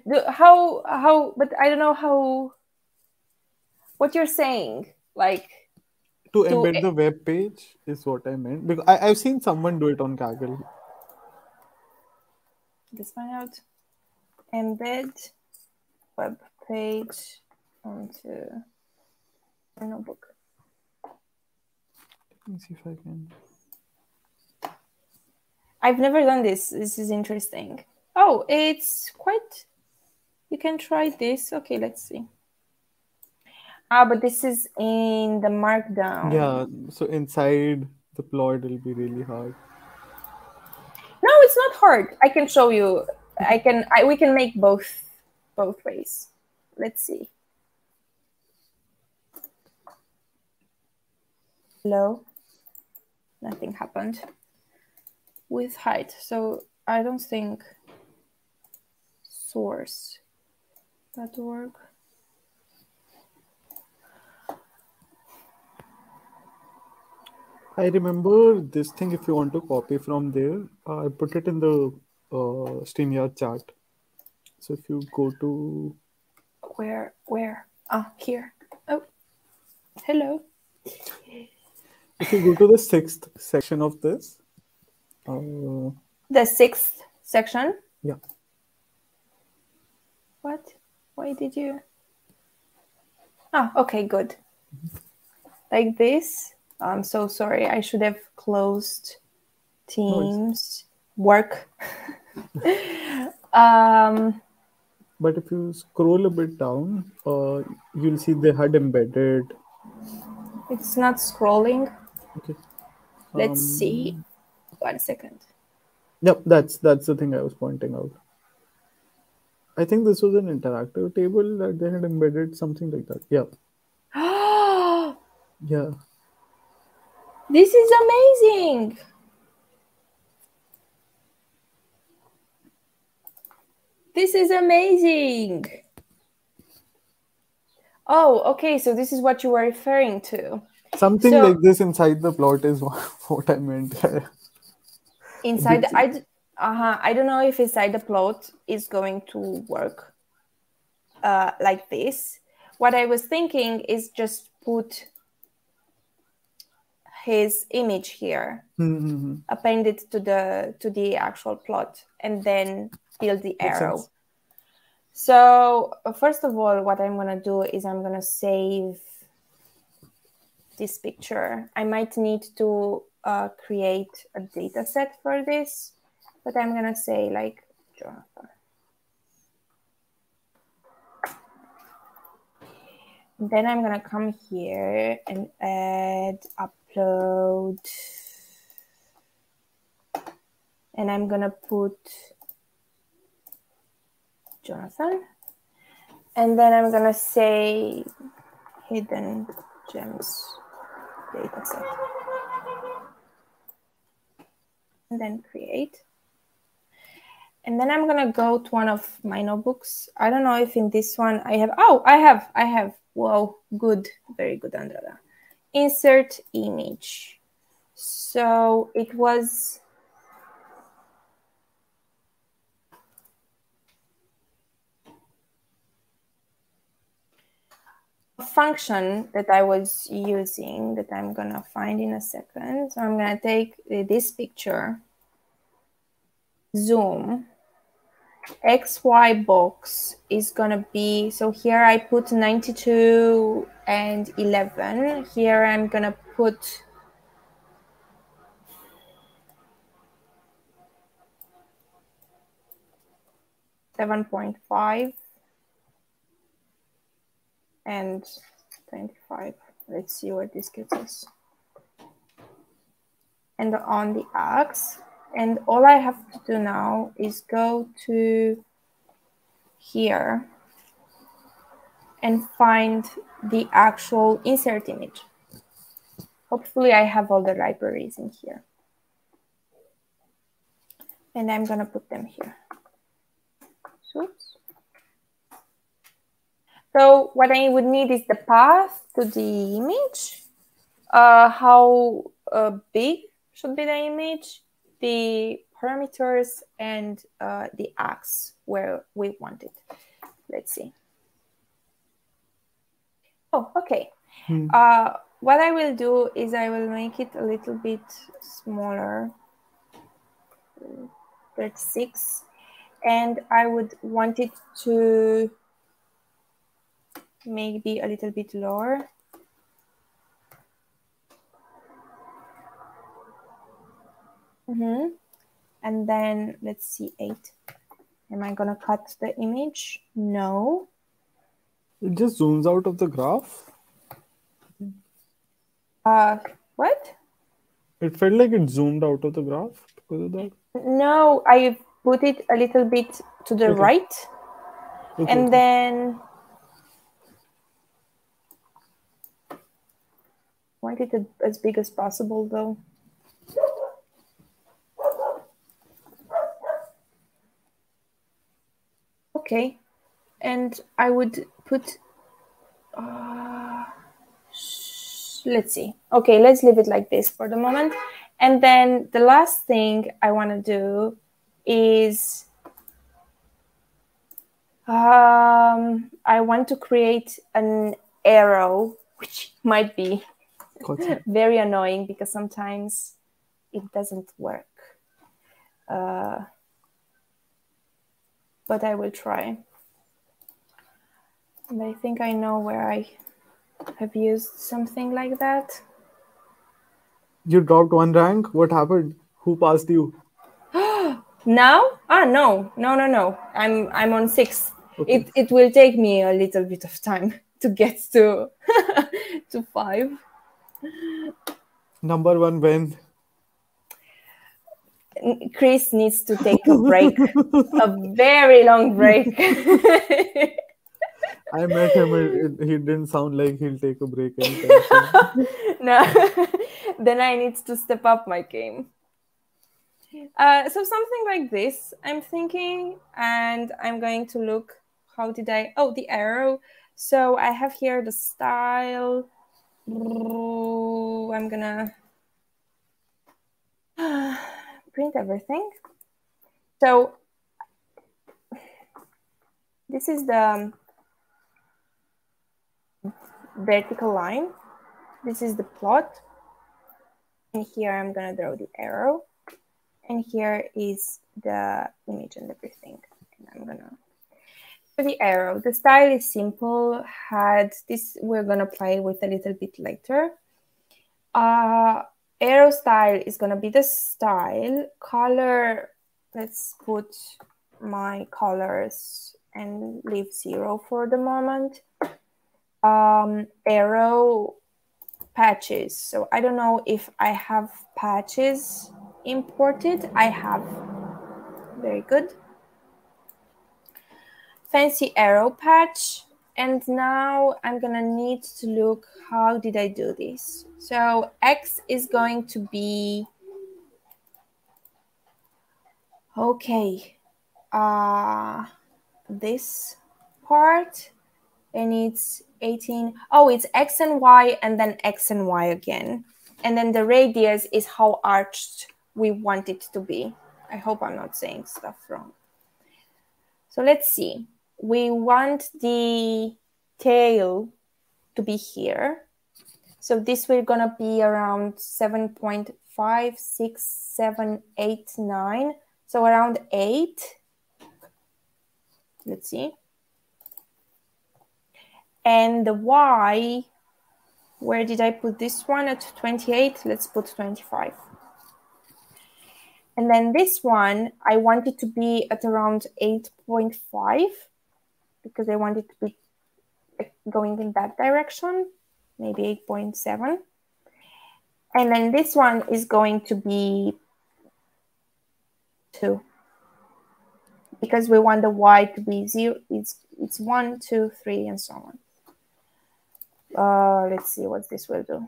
Do, how how? But I don't know how. What you're saying, like to, to embed the web page, is what I meant. Because I, I've seen someone do it on Kaggle. Let's find out. Embed web page onto a notebook. Let me see if I can. I've never done this. This is interesting. Oh, it's quite. You can try this. Okay, let's see. Ah, but this is in the markdown. Yeah, so inside the plot it'll be really hard. No, it's not hard. I can show you. I can. I we can make both both ways. Let's see. Hello nothing happened with height. So I don't think source that work. I remember this thing. If you want to copy from there, uh, I put it in the uh, StreamYard chat. So if you go to where, where? Ah, here. Oh, hello if you go to the sixth section of this uh, the sixth section? Yeah. What? Why did you? Ah okay good. Like this? I'm so sorry. I should have closed teams work. Um but if you scroll a bit down uh, you'll see they had embedded it's not scrolling. Okay. Let's see. One second. Yep, that's that's the thing I was pointing out. I think this was an interactive table that they had embedded something like that. Yeah. yeah. This is amazing. This is amazing. Oh, okay. So this is what you were referring to. Something so, like this inside the plot is what I meant. inside, the, I uh-huh, I don't know if inside the plot is going to work uh, like this. What I was thinking is just put his image here, Mm-hmm. append it to the to the actual plot, and then build the Makes arrow. sense. So first of all, what I'm gonna do is I'm gonna save this picture. I might need to uh, create a data set for this, but I'm gonna say like Jonathan. Then I'm gonna come here and add upload, and I'm gonna put Jonathan. And then I'm gonna say hidden gems dataset. And then create. And then I'm gonna go to one of my notebooks. I don't know if in this one I have, oh, I have, I have. Whoa, good, very good, Andrada. Insert image. So it was function that I was using that I'm gonna find in a second. So I'm gonna take uh, this picture, zoom, XY box is gonna be, so here I put 92 and 11. Here I'm gonna put seven point five and 25. Let's see what this gets us. And on the X, and all I have to do now is go to here and find the actual insert image. Hopefully I have all the libraries in here. And I'm gonna put them here. Oops. So what I would need is the path to the image, uh, how uh, big should be the image, the parameters, and uh, the ax where we want it. Let's see. Oh, okay. Hmm. Uh, what I will do is I will make it a little bit smaller, 36, and I would want it to maybe a little bit lower. Mm-hmm. And then let's see, eight. Am I gonna cut the image? No. It just zooms out of the graph. Uh, what? It felt like it zoomed out of the graph because of that. No, I put it a little bit to the Okay. right, Okay. and then want it as big as possible, though. Okay, and I would put. Uh, let's see. Okay, let's leave it like this for the moment. And then the last thing I want to do is um, I want to create an arrow, which might be. very annoying because sometimes it doesn't work. Uh, but I will try. And I think I know where I have used something like that. You dropped one rank. What happened? Who passed you? Now? Ah, no, no, no, no. I'm I'm on six. Okay. It it will take me a little bit of time to get to to five. Number one when? Chris needs to take a break, a very long break. I met him. It, it- he didn't sound like he'll take a break no, then I need to step up my game. Uh, so something like this, I'm thinking, and I'm going to look. How did I? Oh, the arrow. So I have here the style. I'm gonna print everything. So this is the um, vertical line. This is the plot. And here I'm gonna draw the arrow. And here is the image and everything. And I'm gonna the arrow. The style is simple. Had this we're gonna play with a little bit later. Uh arrow style is gonna be the style. Color, let's put my colors and leave zero for the moment. Um, arrow patches. So I don't know if I have patches imported. I have. Very good. Fancy arrow patch. And now I'm gonna need to look, how did I do this? So X is going to be, okay, uh, this part and it's 18 oh it's x and y and then x and y again and then the radius is how arched we want it to be i hope i'm not saying stuff wrong so let's see we want the tail to be here. So this we're gonna be around 7.5 6 7 8 9 so around 8 let's see. And the y, where did I put this one? At 28? Let's put 25. And then this one, I want it to be at around 8.5 because I want it to be going in that direction, maybe 8.7. And then this one is going to be 2 because we want the y to be 0. It's, it's 1, 2, 3, and so on. Uh, let's see what this will do.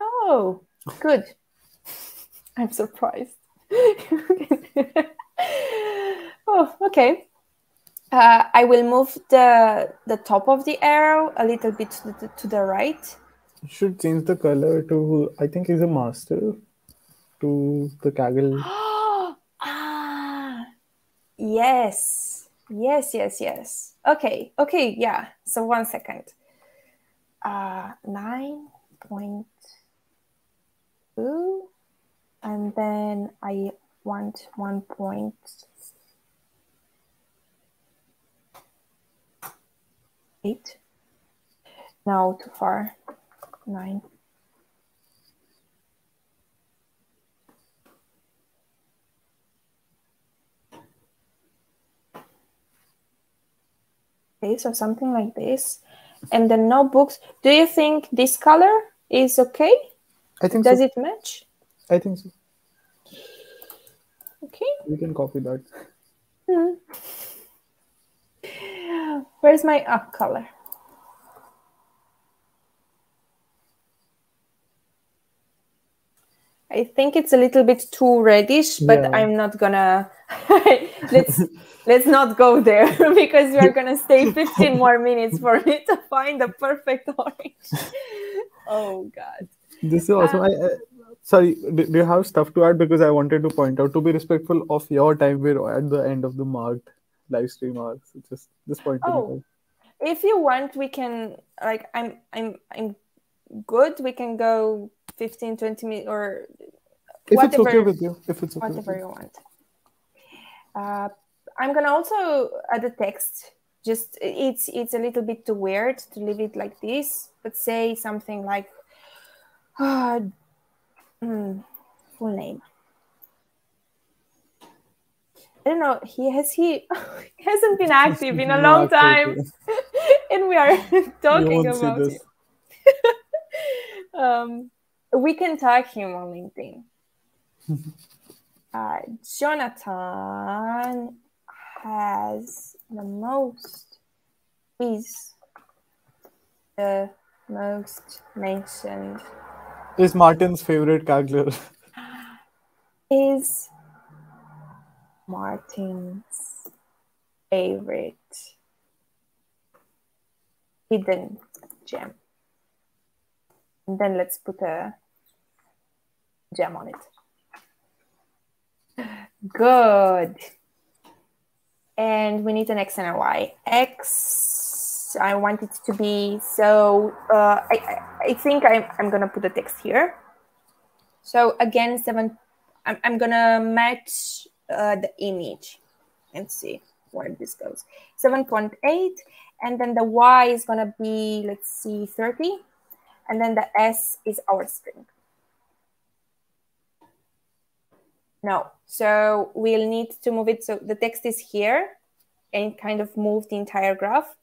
Oh, good. I'm surprised. oh, okay. Uh, I will move the the top of the arrow a little bit to the, to the right. You should change the color to I think is a master to the Kaggle. ah, yes, yes, yes, yes. Okay, okay, yeah. So one second uh, 9.2 and then I want 1 point eight. Now too far. Nine. Okay, so something like this and the notebooks. Do you think this color is okay? I think Does so. it match? I think so. Okay. We can copy that. Hmm. Where's my up color? I think it's a little bit too reddish, but Yeah. I'm not gonna let's let's not go there because we are gonna stay 15 more minutes for me to find the perfect orange. oh god. This is awesome. I, I, sorry, do, do you have stuff to add? Because I wanted to point out to be respectful of your time. We're at the end of the marked live stream or So just this point. Oh. If you want, we can like I'm I'm I'm good. We can go 15, 20 minutes or if it's okay whatever- with you. If it's okay. whatever you. you want. Uh, I'm gonna also add a text. Just it's it's a little bit too weird to leave it like this, but say something like, uh, hmm, full name. I don't know. He has he hasn't been active in a long time, and we are talking about it. um, we can tag him on LinkedIn. uh, Jonathan has the most is the most mentioned Is Martin's favorite Kaggler? is Martin's favorite hidden gem. And then let's put a gem on it. Good. And we need an X and a Y. X, I want it to be so. Uh, I, I, think I'm, I'm going to put the text here. So again, seven. I'm, I'm gonna match uh, the image and see where this goes. 7.8, and then the Y is gonna be, let's see, 30, and then the S is our string. No, so we'll need to move it. So the text is here and kind of move the entire graph.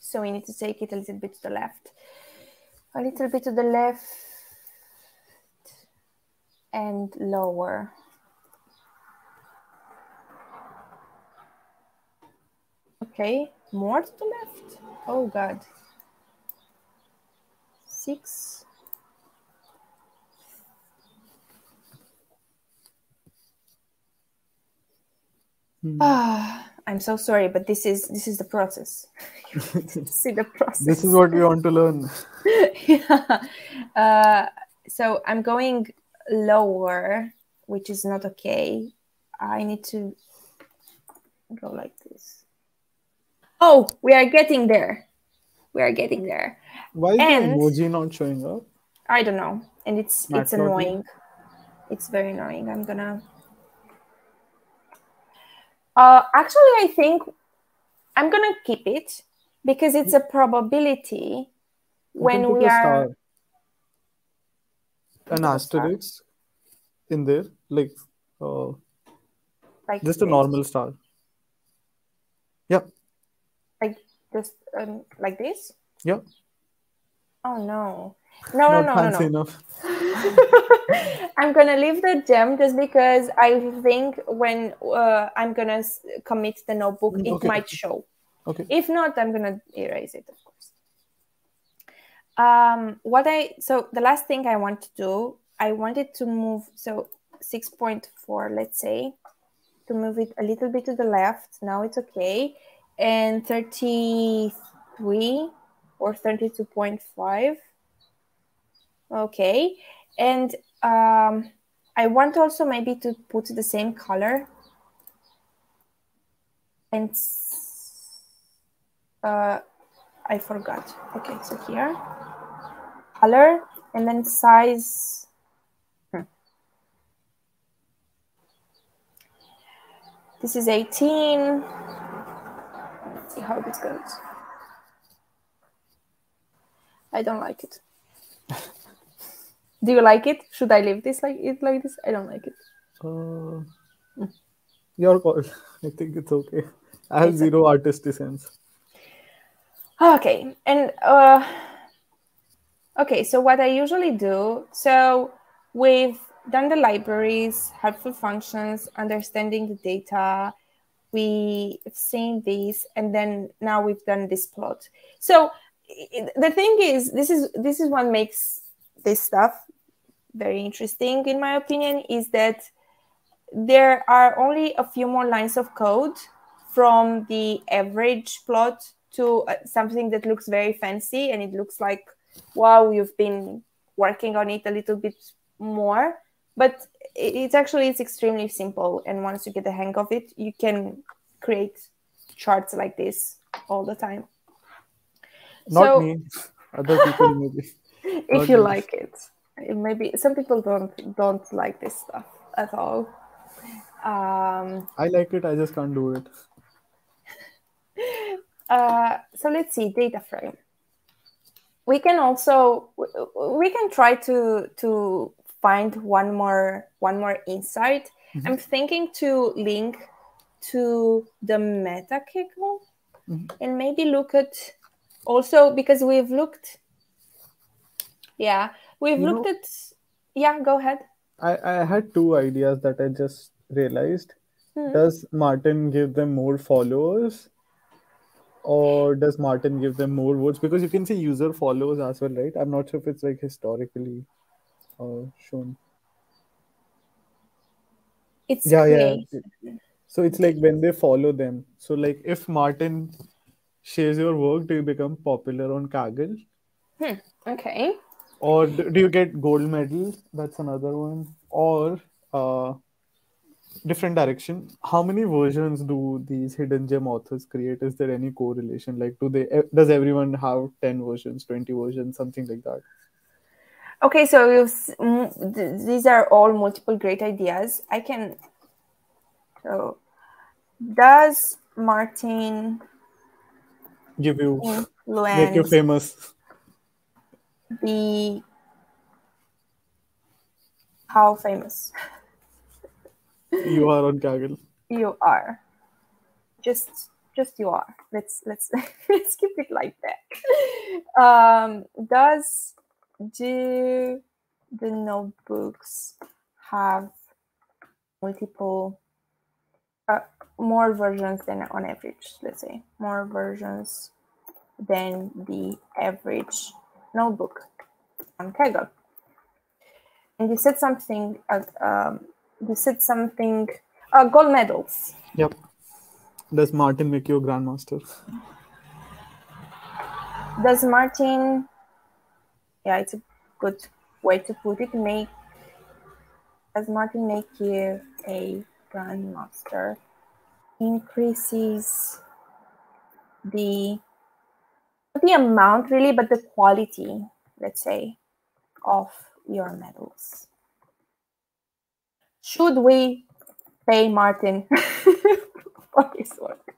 So we need to take it a little bit to the left. A little bit to the left and lower. Okay, more to the left. Oh God. Six. Hmm. Ah, I'm so sorry, but this is this is the process. See the process. This is what we want to learn. yeah. Uh, so I'm going lower, which is not okay. I need to go like this. Oh, we are getting there. We are getting there. Why is And- the emoji not showing up? I don't know, and it's it's annoying. It's very annoying. I'm gonna. Uh, actually, I think I'm gonna keep it because it's a probability when we are star, an asterisk in there, like uh, like just a normal star. Yeah, like just um, like this. yeah. Oh no, no, no, Not no, no, no. I'm gonna leave the gem just because I think when uh, I'm gonna s- commit the notebook, Mm, it okay. might show. Okay. If not, I'm gonna erase it, of course. Um, what I so the last thing I want to do, I wanted to move so 6.4, let's say, to move it a little bit to the left. Now it's okay, and 33 or 32.5. Okay, and um, I want also maybe to put the same color and uh, I forgot. Okay, so here, color, and then size. Hmm. This is 18. Let's see how this goes. I don't like it. Do you like it? Should I leave this like it like this? I don't like it. Uh, your call. I think it's okay. I have It's zero artistic sense. Okay, and uh, okay, so what I usually do, so we've done the libraries, helpful functions, understanding the data, we've seen these, and then now we've done this plot. So the thing is, this is this is what makes this stuff very interesting, in my opinion, is that there are only a few more lines of code from the average plot to uh, something that looks very fancy and it looks like wow you've been working on it a little bit more but it's actually it's extremely simple and once you get the hang of it you can create charts like this all the time Not So- me. Other people maybe. if Not you me. like it maybe some people don't don't like this stuff at all um I like it. I just can't do it. Uh, so let's see data frame we can also we can try to to find one more one more insight Mhm. i'm thinking to link to the meta kaggle Mhm. and maybe look at also because we've looked yeah we've You looked know- at yeah go ahead I, I had two ideas that I just realized. Hmm. Does Martin give them more followers? Or does Martin give them more votes? Because you can see user follows as well, right? I'm not sure if it's like historically uh, shown. it's Yeah, great. yeah. So it's like when they follow them. So like if Martin shares your work, do you become popular on Kaggle? hmm. okay Or do you get gold medal? That's another one. Or uh, different direction. How many versions do these hidden gem authors create? Is there any correlation? Like, do they? eh, Does everyone have ten versions, twenty versions, something like that? Okay, so you've, s- m- th- these are all multiple great ideas. I can. So, does Martin Give you make you famous. the how famous You are on Kaggle. you are? Just, just you are. Let's let's let's keep it like that. Um, does do the notebooks have multiple uh, more versions than on average let's say more versions than the average notebook on kaggle and you said something uh, um, you said something uh, gold medals Yep. Does Martin make you a grandmaster? does martin yeah it's a good way to put it. Make as martin make you a grandmaster increases the not the amount really but the quality let's say of your medals. Should we pay martin for his work?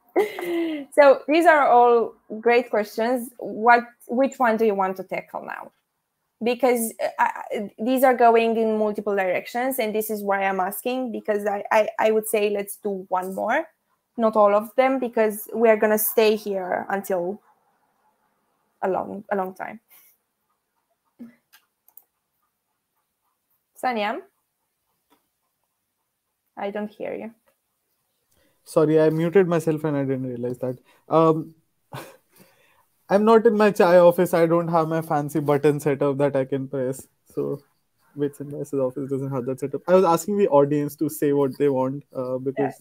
So these are all great questions. What which one do you want to tackle now because uh, I, these are going in multiple directions and this is why i'm asking because I, I i would say let's do one more not all of them because we are going to stay here until a long a long time. Sanyam i don't hear you. Sorry, I muted myself and I didn't realize that. Um, I'm not in my chai office. I don't have my fancy button setup that I can press. So, Weights and Biases' office doesn't have that setup. I was asking the audience to say what they want uh, because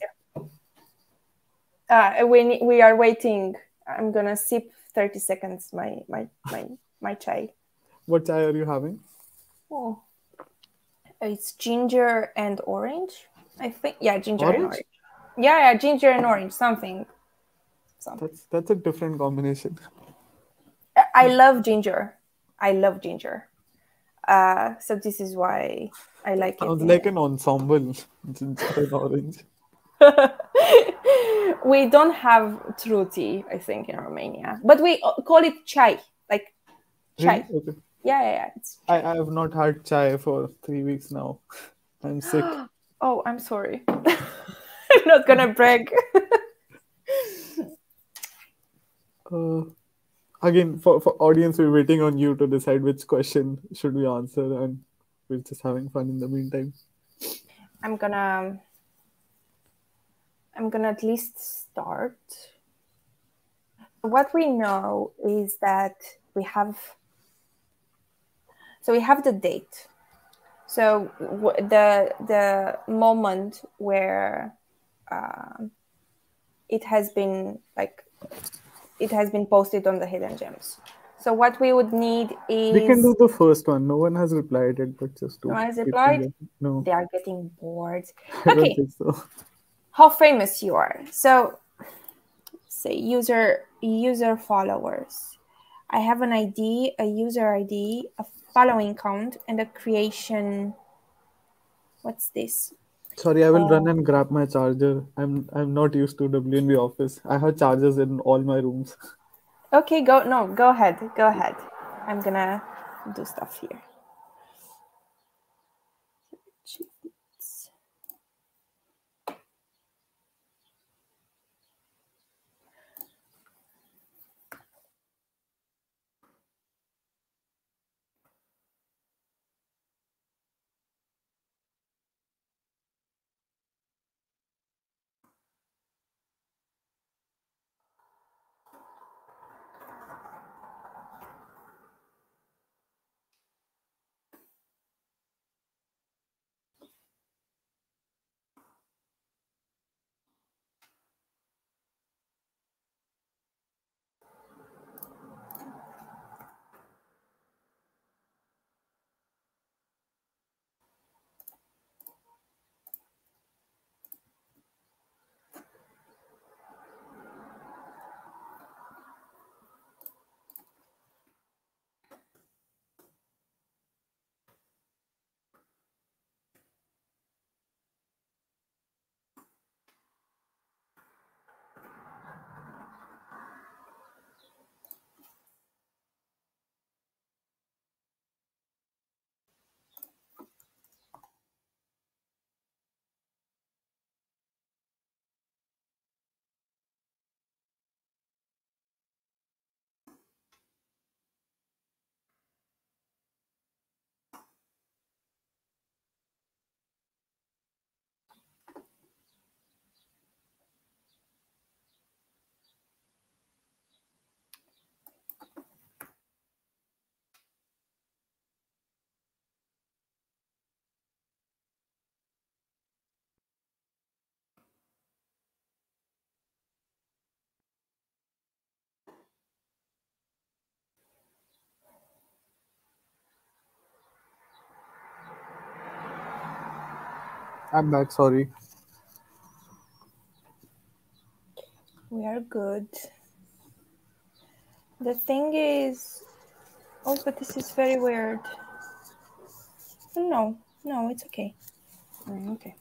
uh, we we are waiting i'm going to sip 30 seconds my my my my chai what chai are you having? Oh, it's ginger and orange. I think, yeah, ginger and Orange? orange. Yeah, yeah, ginger and orange, something. Something. That's that's a different combination. I- love ginger. I love ginger. Uh, so this is why I like Sounds it. like an ensemble. Ginger and orange. we don't have true tea, I think, in Romania, but we call it chai, like chai. Really? Okay. Yeah, yeah, yeah. I, I have not had chai for three weeks now. I'm sick. Oh, I'm sorry. I'm not gonna brag. Uh, again, for, for audience, we're waiting on you to decide which question should we answer, and we're just having fun in the meantime. I'm gonna I'm gonna at least start. What we know is that we have so we have the date. So the the moment where um, it has been like it has been posted on the hidden gems. So what we would need is We can do the first one. No one has replied yet, but just do. No one has replied? No, they are getting bored. Okay. so. how famous you are. So say user user followers. I have an ID, a user ID, a following count, and a creation. What's this? Sorry, I will run Uh, and grab my charger. I'm I'm not used to W&B office. I have chargers in all my rooms. Okay, go no, go ahead, go ahead. I'm gonna do stuff here. I'm back. Sorry. We are good. The thing is, oh, but this is very weird. No, no, it's okay. Mm, Okay.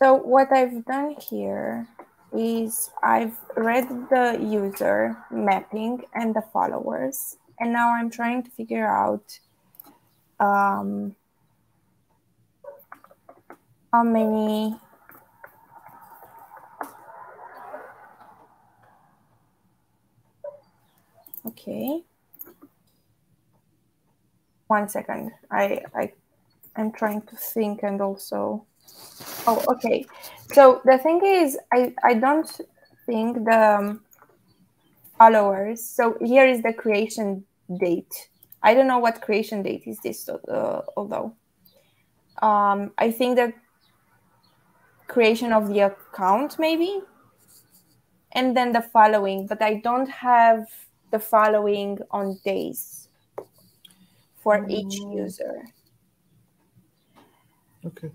So what I've done here is I've read the user mapping and the followers, and now I'm trying to figure out um, how many okay. One second. I i i'm trying to think and also oh okay. So the thing is i i don't think the um, followers so here is the creation date i don't know what creation date is this uh, although um i think the creation of the account maybe and then the following but i don't have the following on days for each Mm. user Okay.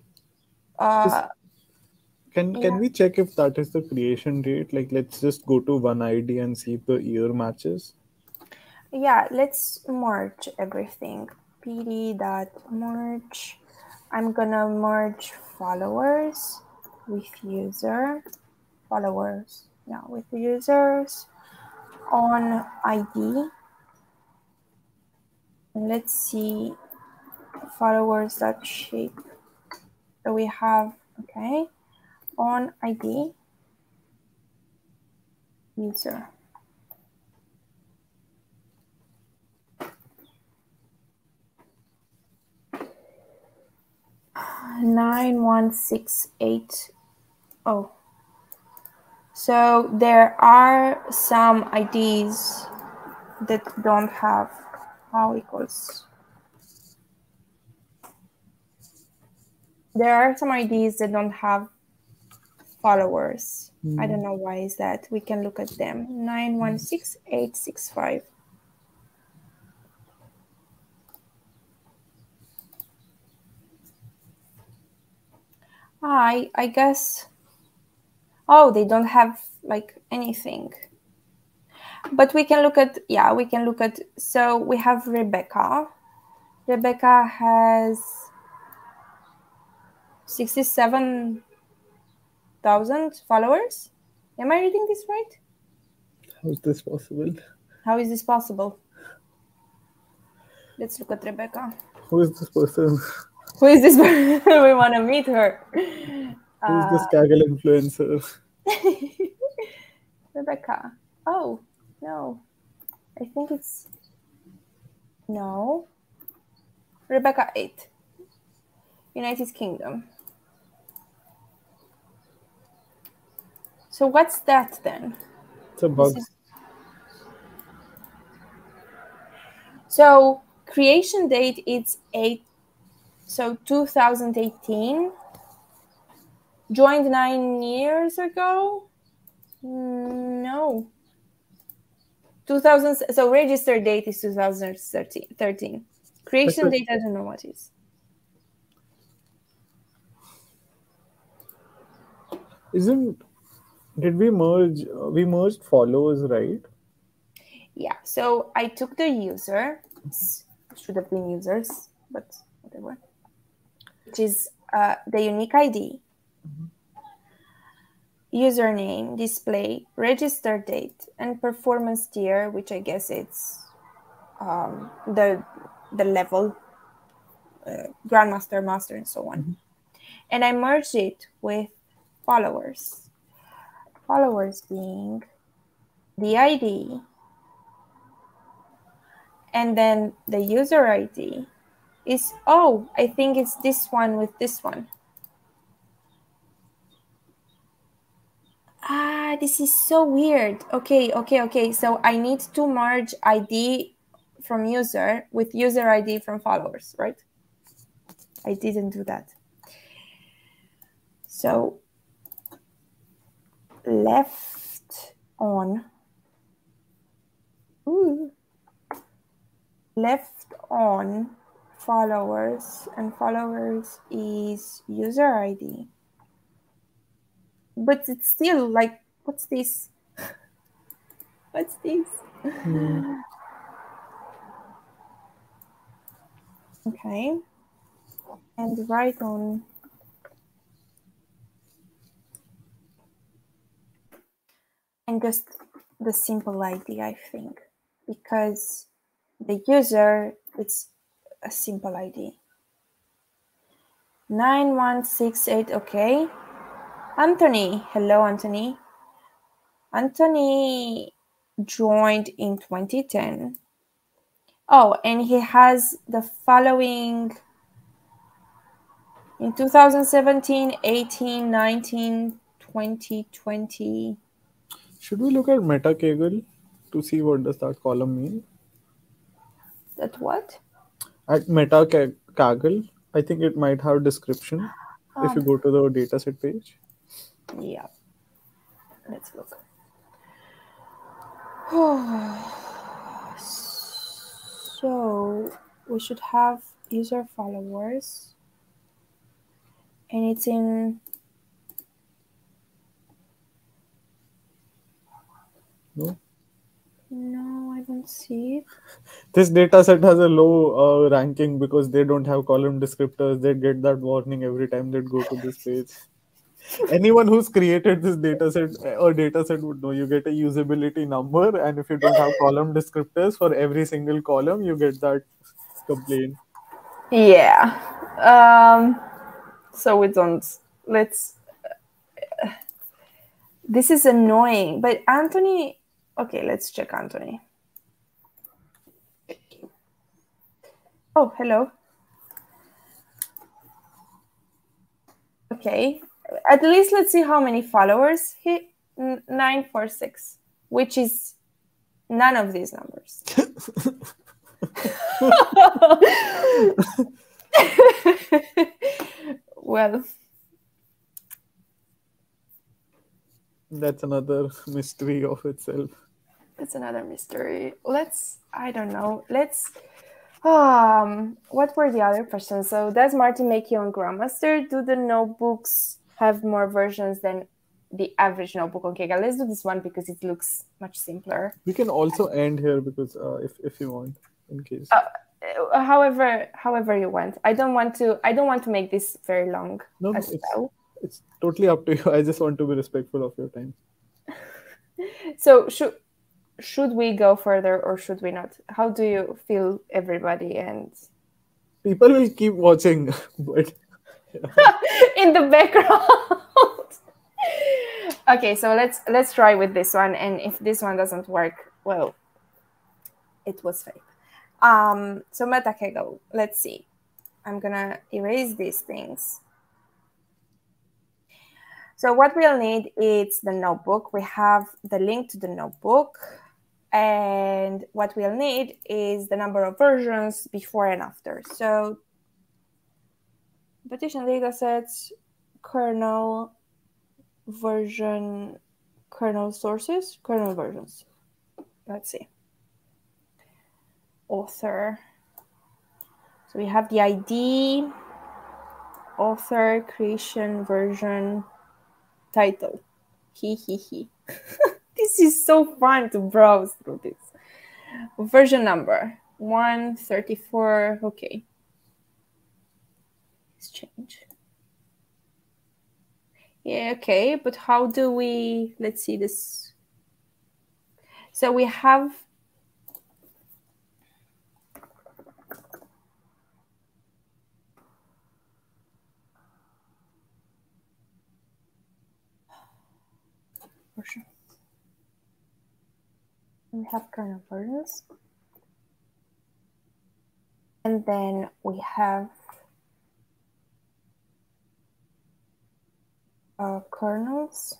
uh, Can Yeah. can we check if that is the creation date? Like, let's just go to one ID and see if the year matches. Yeah let's merge everything. Pd dot merge. I'm gonna merge followers with user followers yeah with users on id let's see followers dot shape so we have okay on id user nine one six eight oh. So there are some IDs that don't have how equals there are some IDs that don't have followers. I hmm. don't know why is that. We can look at them. Nine one six eight six five I I guess. Oh, they don't have like anything. But we can look at yeah, we can look at so we have Rebecca. Rebecca has sixty-seven thousand followers. Am I reading this right? How is this possible? How is this possible? Let's look at Rebecca. Who is this person? Who is this? person? we want to meet her. Who is this uh, Kaggle influencer? Rebecca. Oh, no. I think it's. No. Rebecca 8. United Kingdom. So what's that then? It's a bug. So creation date it's 8 so 2018 joined 9 years ago Mm, no 2000 so registered date is 2013 13. creation date i don't know what is Isn't did we merge? We merged followers, right? yeah so i took the user should have been users but whatever which is uh, the unique id username display register date and performance tier which i guess it's um, the the level uh, grandmaster master and so on. And i merged it with followers. Followers being the id and then the user id is oh i think it's this one with this one. Ah this is so weird. Okay okay okay. So i need to merge id from user with user id from followers right? I didn't do that. So left on Ooh. left on followers, and followers is user ID. But it's still like, what's this? what's this? Mm. Okay. And write on and just the simple ID, I think, because the user, it's a simple ID. 9168, okay. Anthony, hello, Anthony. Anthony joined in 2010. Oh, and he has the following in 2017, 18, 19, 20, 20. Should we look at meta kaggle to see what does that column mean? That what? At meta kaggle, I think it might have description um, if you go to the dataset page. Yeah. Let's look. so we should have user followers and it's in no no i don't see it. This data set has a low uh, ranking because they don't have column descriptors. They get that warning every time they go to this page. Anyone who's created this data set or data set would know. You get a usability number and if you don't have column descriptors for every single column you get that complaint. Yeah. Um so we don't let's uh, this is annoying. But anthony okay let's check anthony. Oh hello. Okay at least let's see how many followers he 946 which is none of these numbers. Well. That's another mystery of itself it's another mystery let's i don't know let's um what were the other questions so does martin make you on grandmaster do the notebooks have more versions than the average notebook on Kaggle. Let's do this one because it looks much simpler. We can also end here because uh, if if you want, in case. Uh, uh, however, however you want. I don't want to. I don't want to make this very long. No, it's, well. it's totally up to you. I just want to be respectful of your time. so should should we go further or should we not? How do you feel, everybody? And people will keep watching, but in the background. okay, so let's let's try with this one, and if this one doesn't work, well, it was fake. Um, so meta kaggle. Let's see. I'm gonna erase these things. So what we'll need is the notebook. We have the link to the notebook. And what we'll need is the number of versions before and after. So partition datasets, kernel version, kernel sources, kernel versions. Let's see. Author. So we have the ID, author, creation, version, title. He, he, he. this is so fun to browse through this. Version number 134. Okay Let's change. Yeah, okay, but how do we, let's see this. So we have We have kernel versions. And then we have uh, kernels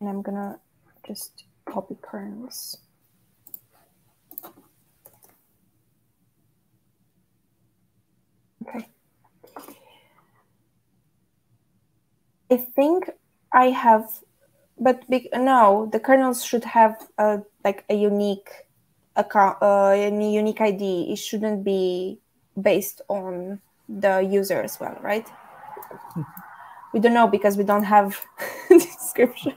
and I'm gonna just copy kernels. Okay. I think I have, but be, no, the kernels should have a, like a unique account, uh, a unique ID. It shouldn't be based on the user as well, right? we don't know because we don't have description.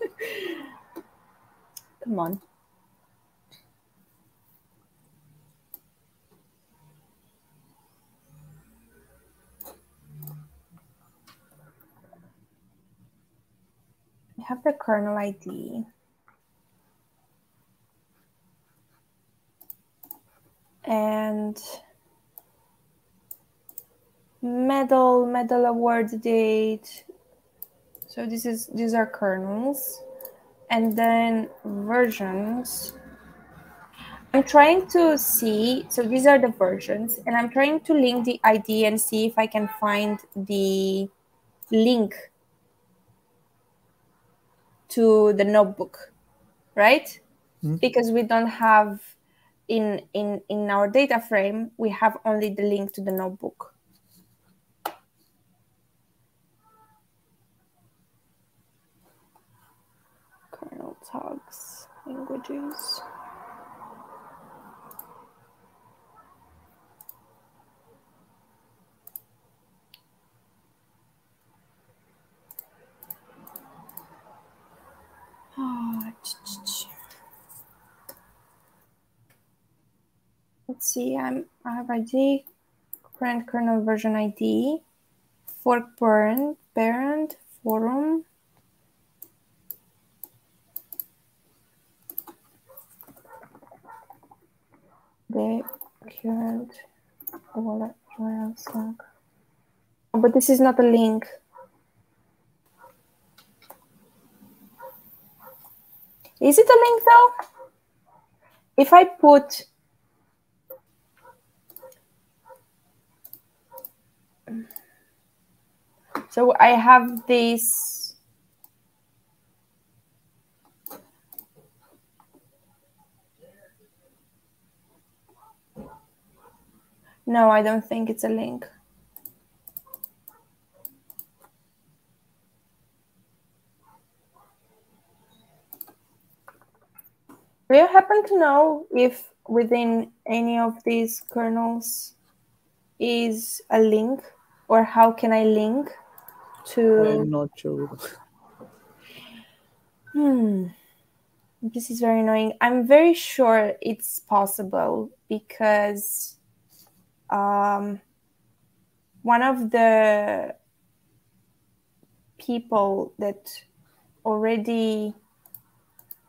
Come on. Have the kernel ID. And medal, medal award date. So this is these are kernels. And then versions. I'm trying to see, so these are the versions, and I'm trying to link the ID and see if I can find the link to the notebook, right? Mm-hmm. Because we don't have in in in our data frame, we have only the link to the notebook. Kernel tags languages. Let's see, I'm, I have ID, current kernel version ID, fork parent, parent, forum. The current wallet. Oh, but this is not a link. Is it a link though? If I put so I have this No, I don't think it's a link. Do you happen to know if within any of these kernels is a link or how can I link to? I'm not sure. Hmm. This is very annoying. I'm very sure it's possible because um, one of the people that already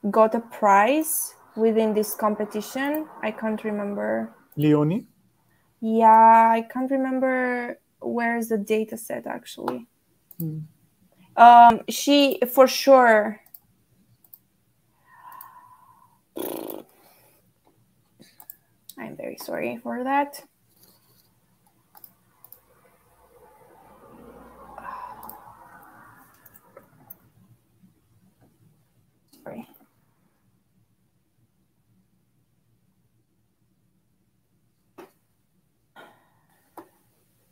got a prize within this competition. I can't remember. Leonie? Yeah, I can't remember where is the data set actually. Hmm. Um, she for sure. I'm very sorry for that. Sorry.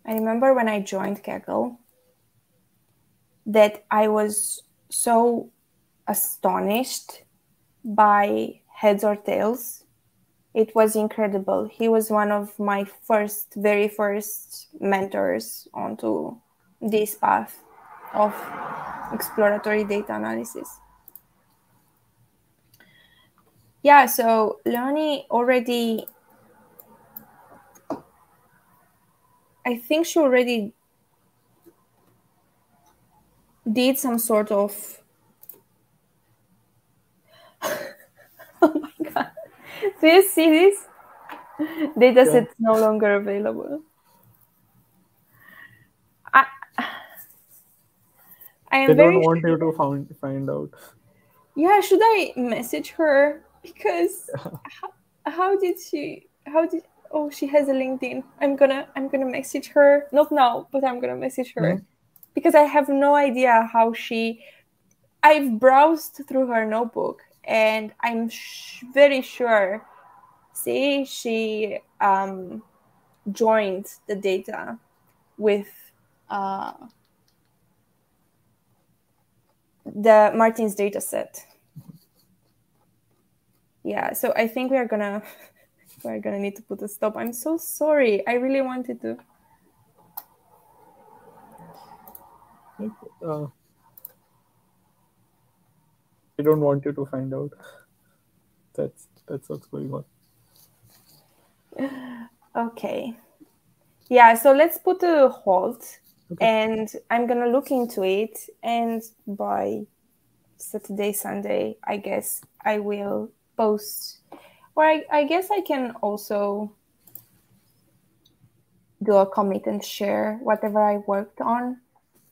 I remember when I joined Kaggle that I was so astonished by heads or tails. It was incredible. He was one of my first, very first mentors onto this path of exploratory data analysis. Yeah, so Leonie already I think she already did some sort of oh my god. Do you see this? Data set yeah. no longer available. I i am they don't want sure. you to find find out. Yeah should i message her? Because how, how did she how did oh she has a linkedin. I'm gonna i'm gonna message her. Not now but i'm gonna message her. Mm-hmm. Because i have no idea how she i've browsed through her notebook and i'm sh- very sure see she um, joined the data with uh, the martin's data set yeah so i think we are gonna we're gonna need to put a stop. I'm so sorry. I really wanted to. Uh, I don't want you to find out. That's that's what's going on. Okay. Yeah, so let's put a halt Okay. and I'm gonna look into it and by Saturday, Sunday, I guess I will post or I, I guess I can also do a commit and share whatever I worked on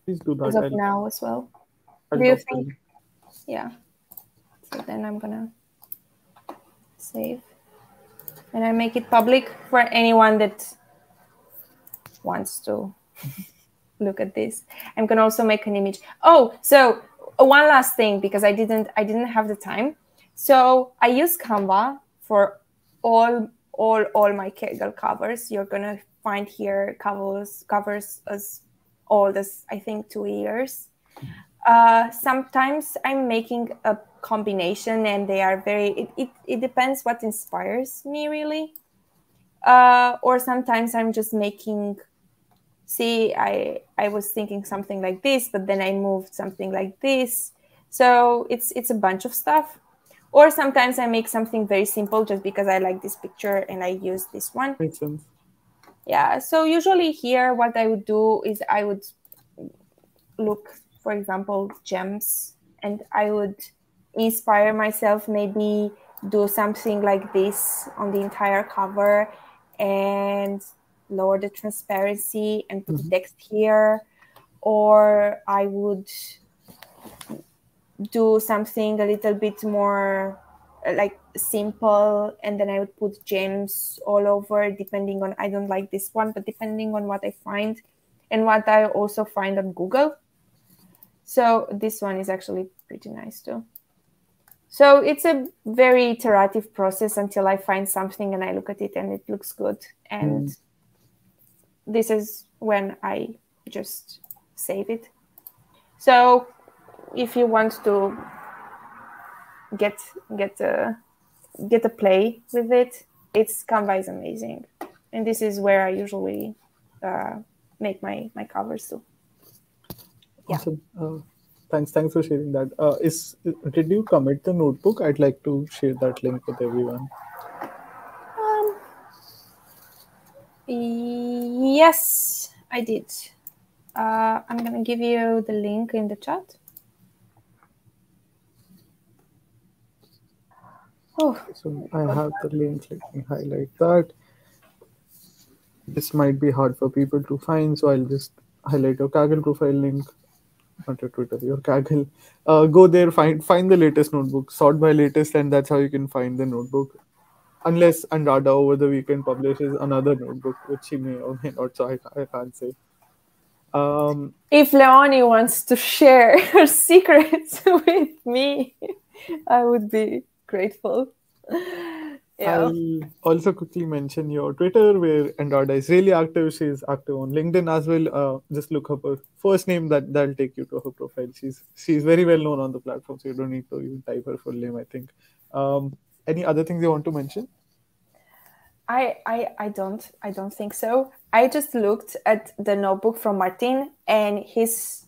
Please do that. as of I'll- now as well. I'll do you think- link. Yeah. So then I'm gonna save. And I make it public for anyone that wants to look at this. I'm gonna also make an image. Oh, so uh, one last thing because I didn't I didn't have the time. So I use Canva for all all all my Kaggle covers. You're gonna find here covers covers as old as I think two years. Uh, sometimes I'm making a combination and they are very it, it, it depends what inspires me really. Uh, or sometimes I'm just making see I I was thinking something like this, but then I moved something like this. So it's it's a bunch of stuff. Or sometimes I make something very simple just because I like this picture and I use this one Makes sense. Yeah so usually here what i would do is i would look for example gems and i would inspire myself maybe do something like this on the entire cover and lower the transparency and put the text here. Or i would do something a little bit more like simple and then i would put gems all over depending on i don't like this one but depending on what i find and what i also find on google. So this one is actually pretty nice too. So it's a very iterative process until i find something and i look at it and it looks good. And mm. this is when i just save it. So if you want to get get a get a play with it it's canva is amazing and this is where i usually uh, make my my covers too Yeah. Awesome. Uh, thanks. Thanks for sharing that. Uh, is did you commit the notebook? I'd like to share that link with everyone. um, yes i did uh, i'm gonna give you the link in the chat oh So I have the link. Let me highlight that. This might be hard for people to find, so I'll just highlight your Kaggle profile link, not your Twitter, your Kaggle. Uh, go there, find find the latest notebook, sort by latest, and that's how you can find the notebook. Unless Andrada over the weekend publishes another notebook, which she may or may not, so I, I can't say. Um, if Leonie wants to share her secrets with me, I would be grateful. Yeah. I'll also quickly mention your Twitter, where Andrada is really active. She's active on LinkedIn as well. Uh, just look up her first name. That that'll take you to her profile. She's she's very well known on the platform, so you don't need to even type her full name. I think. Um, any other things you want to mention? I, I I don't I don't think so. I just looked at the notebook from Martin and his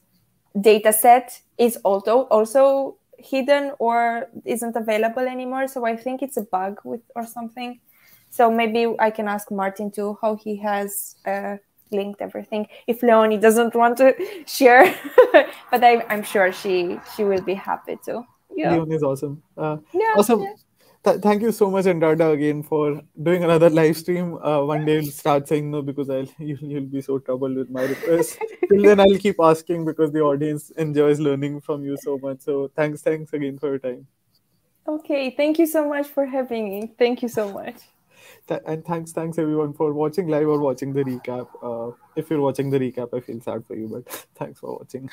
data set is also also hidden or isn't available anymore. So I think it's a bug with or something. So maybe I can ask Martin too how he has uh, linked everything. If Leonie doesn't want to share, but I, I'm sure she she will be happy to. Yeah. Leon is awesome. Uh, Yeah, awesome. yeah. Th- thank you so much, Andrada, again for doing another live stream. Uh, one day you'll start saying no because I'll you'll, you'll be so troubled with my requests. Till then, I'll keep asking because the audience enjoys learning from you so much. So thanks, thanks again for your time. Okay, thank you so much for having me. Thank you so much. Th- and thanks, thanks everyone for watching live or watching the recap. Uh, if you're watching the recap, I feel sad for you, but thanks for watching.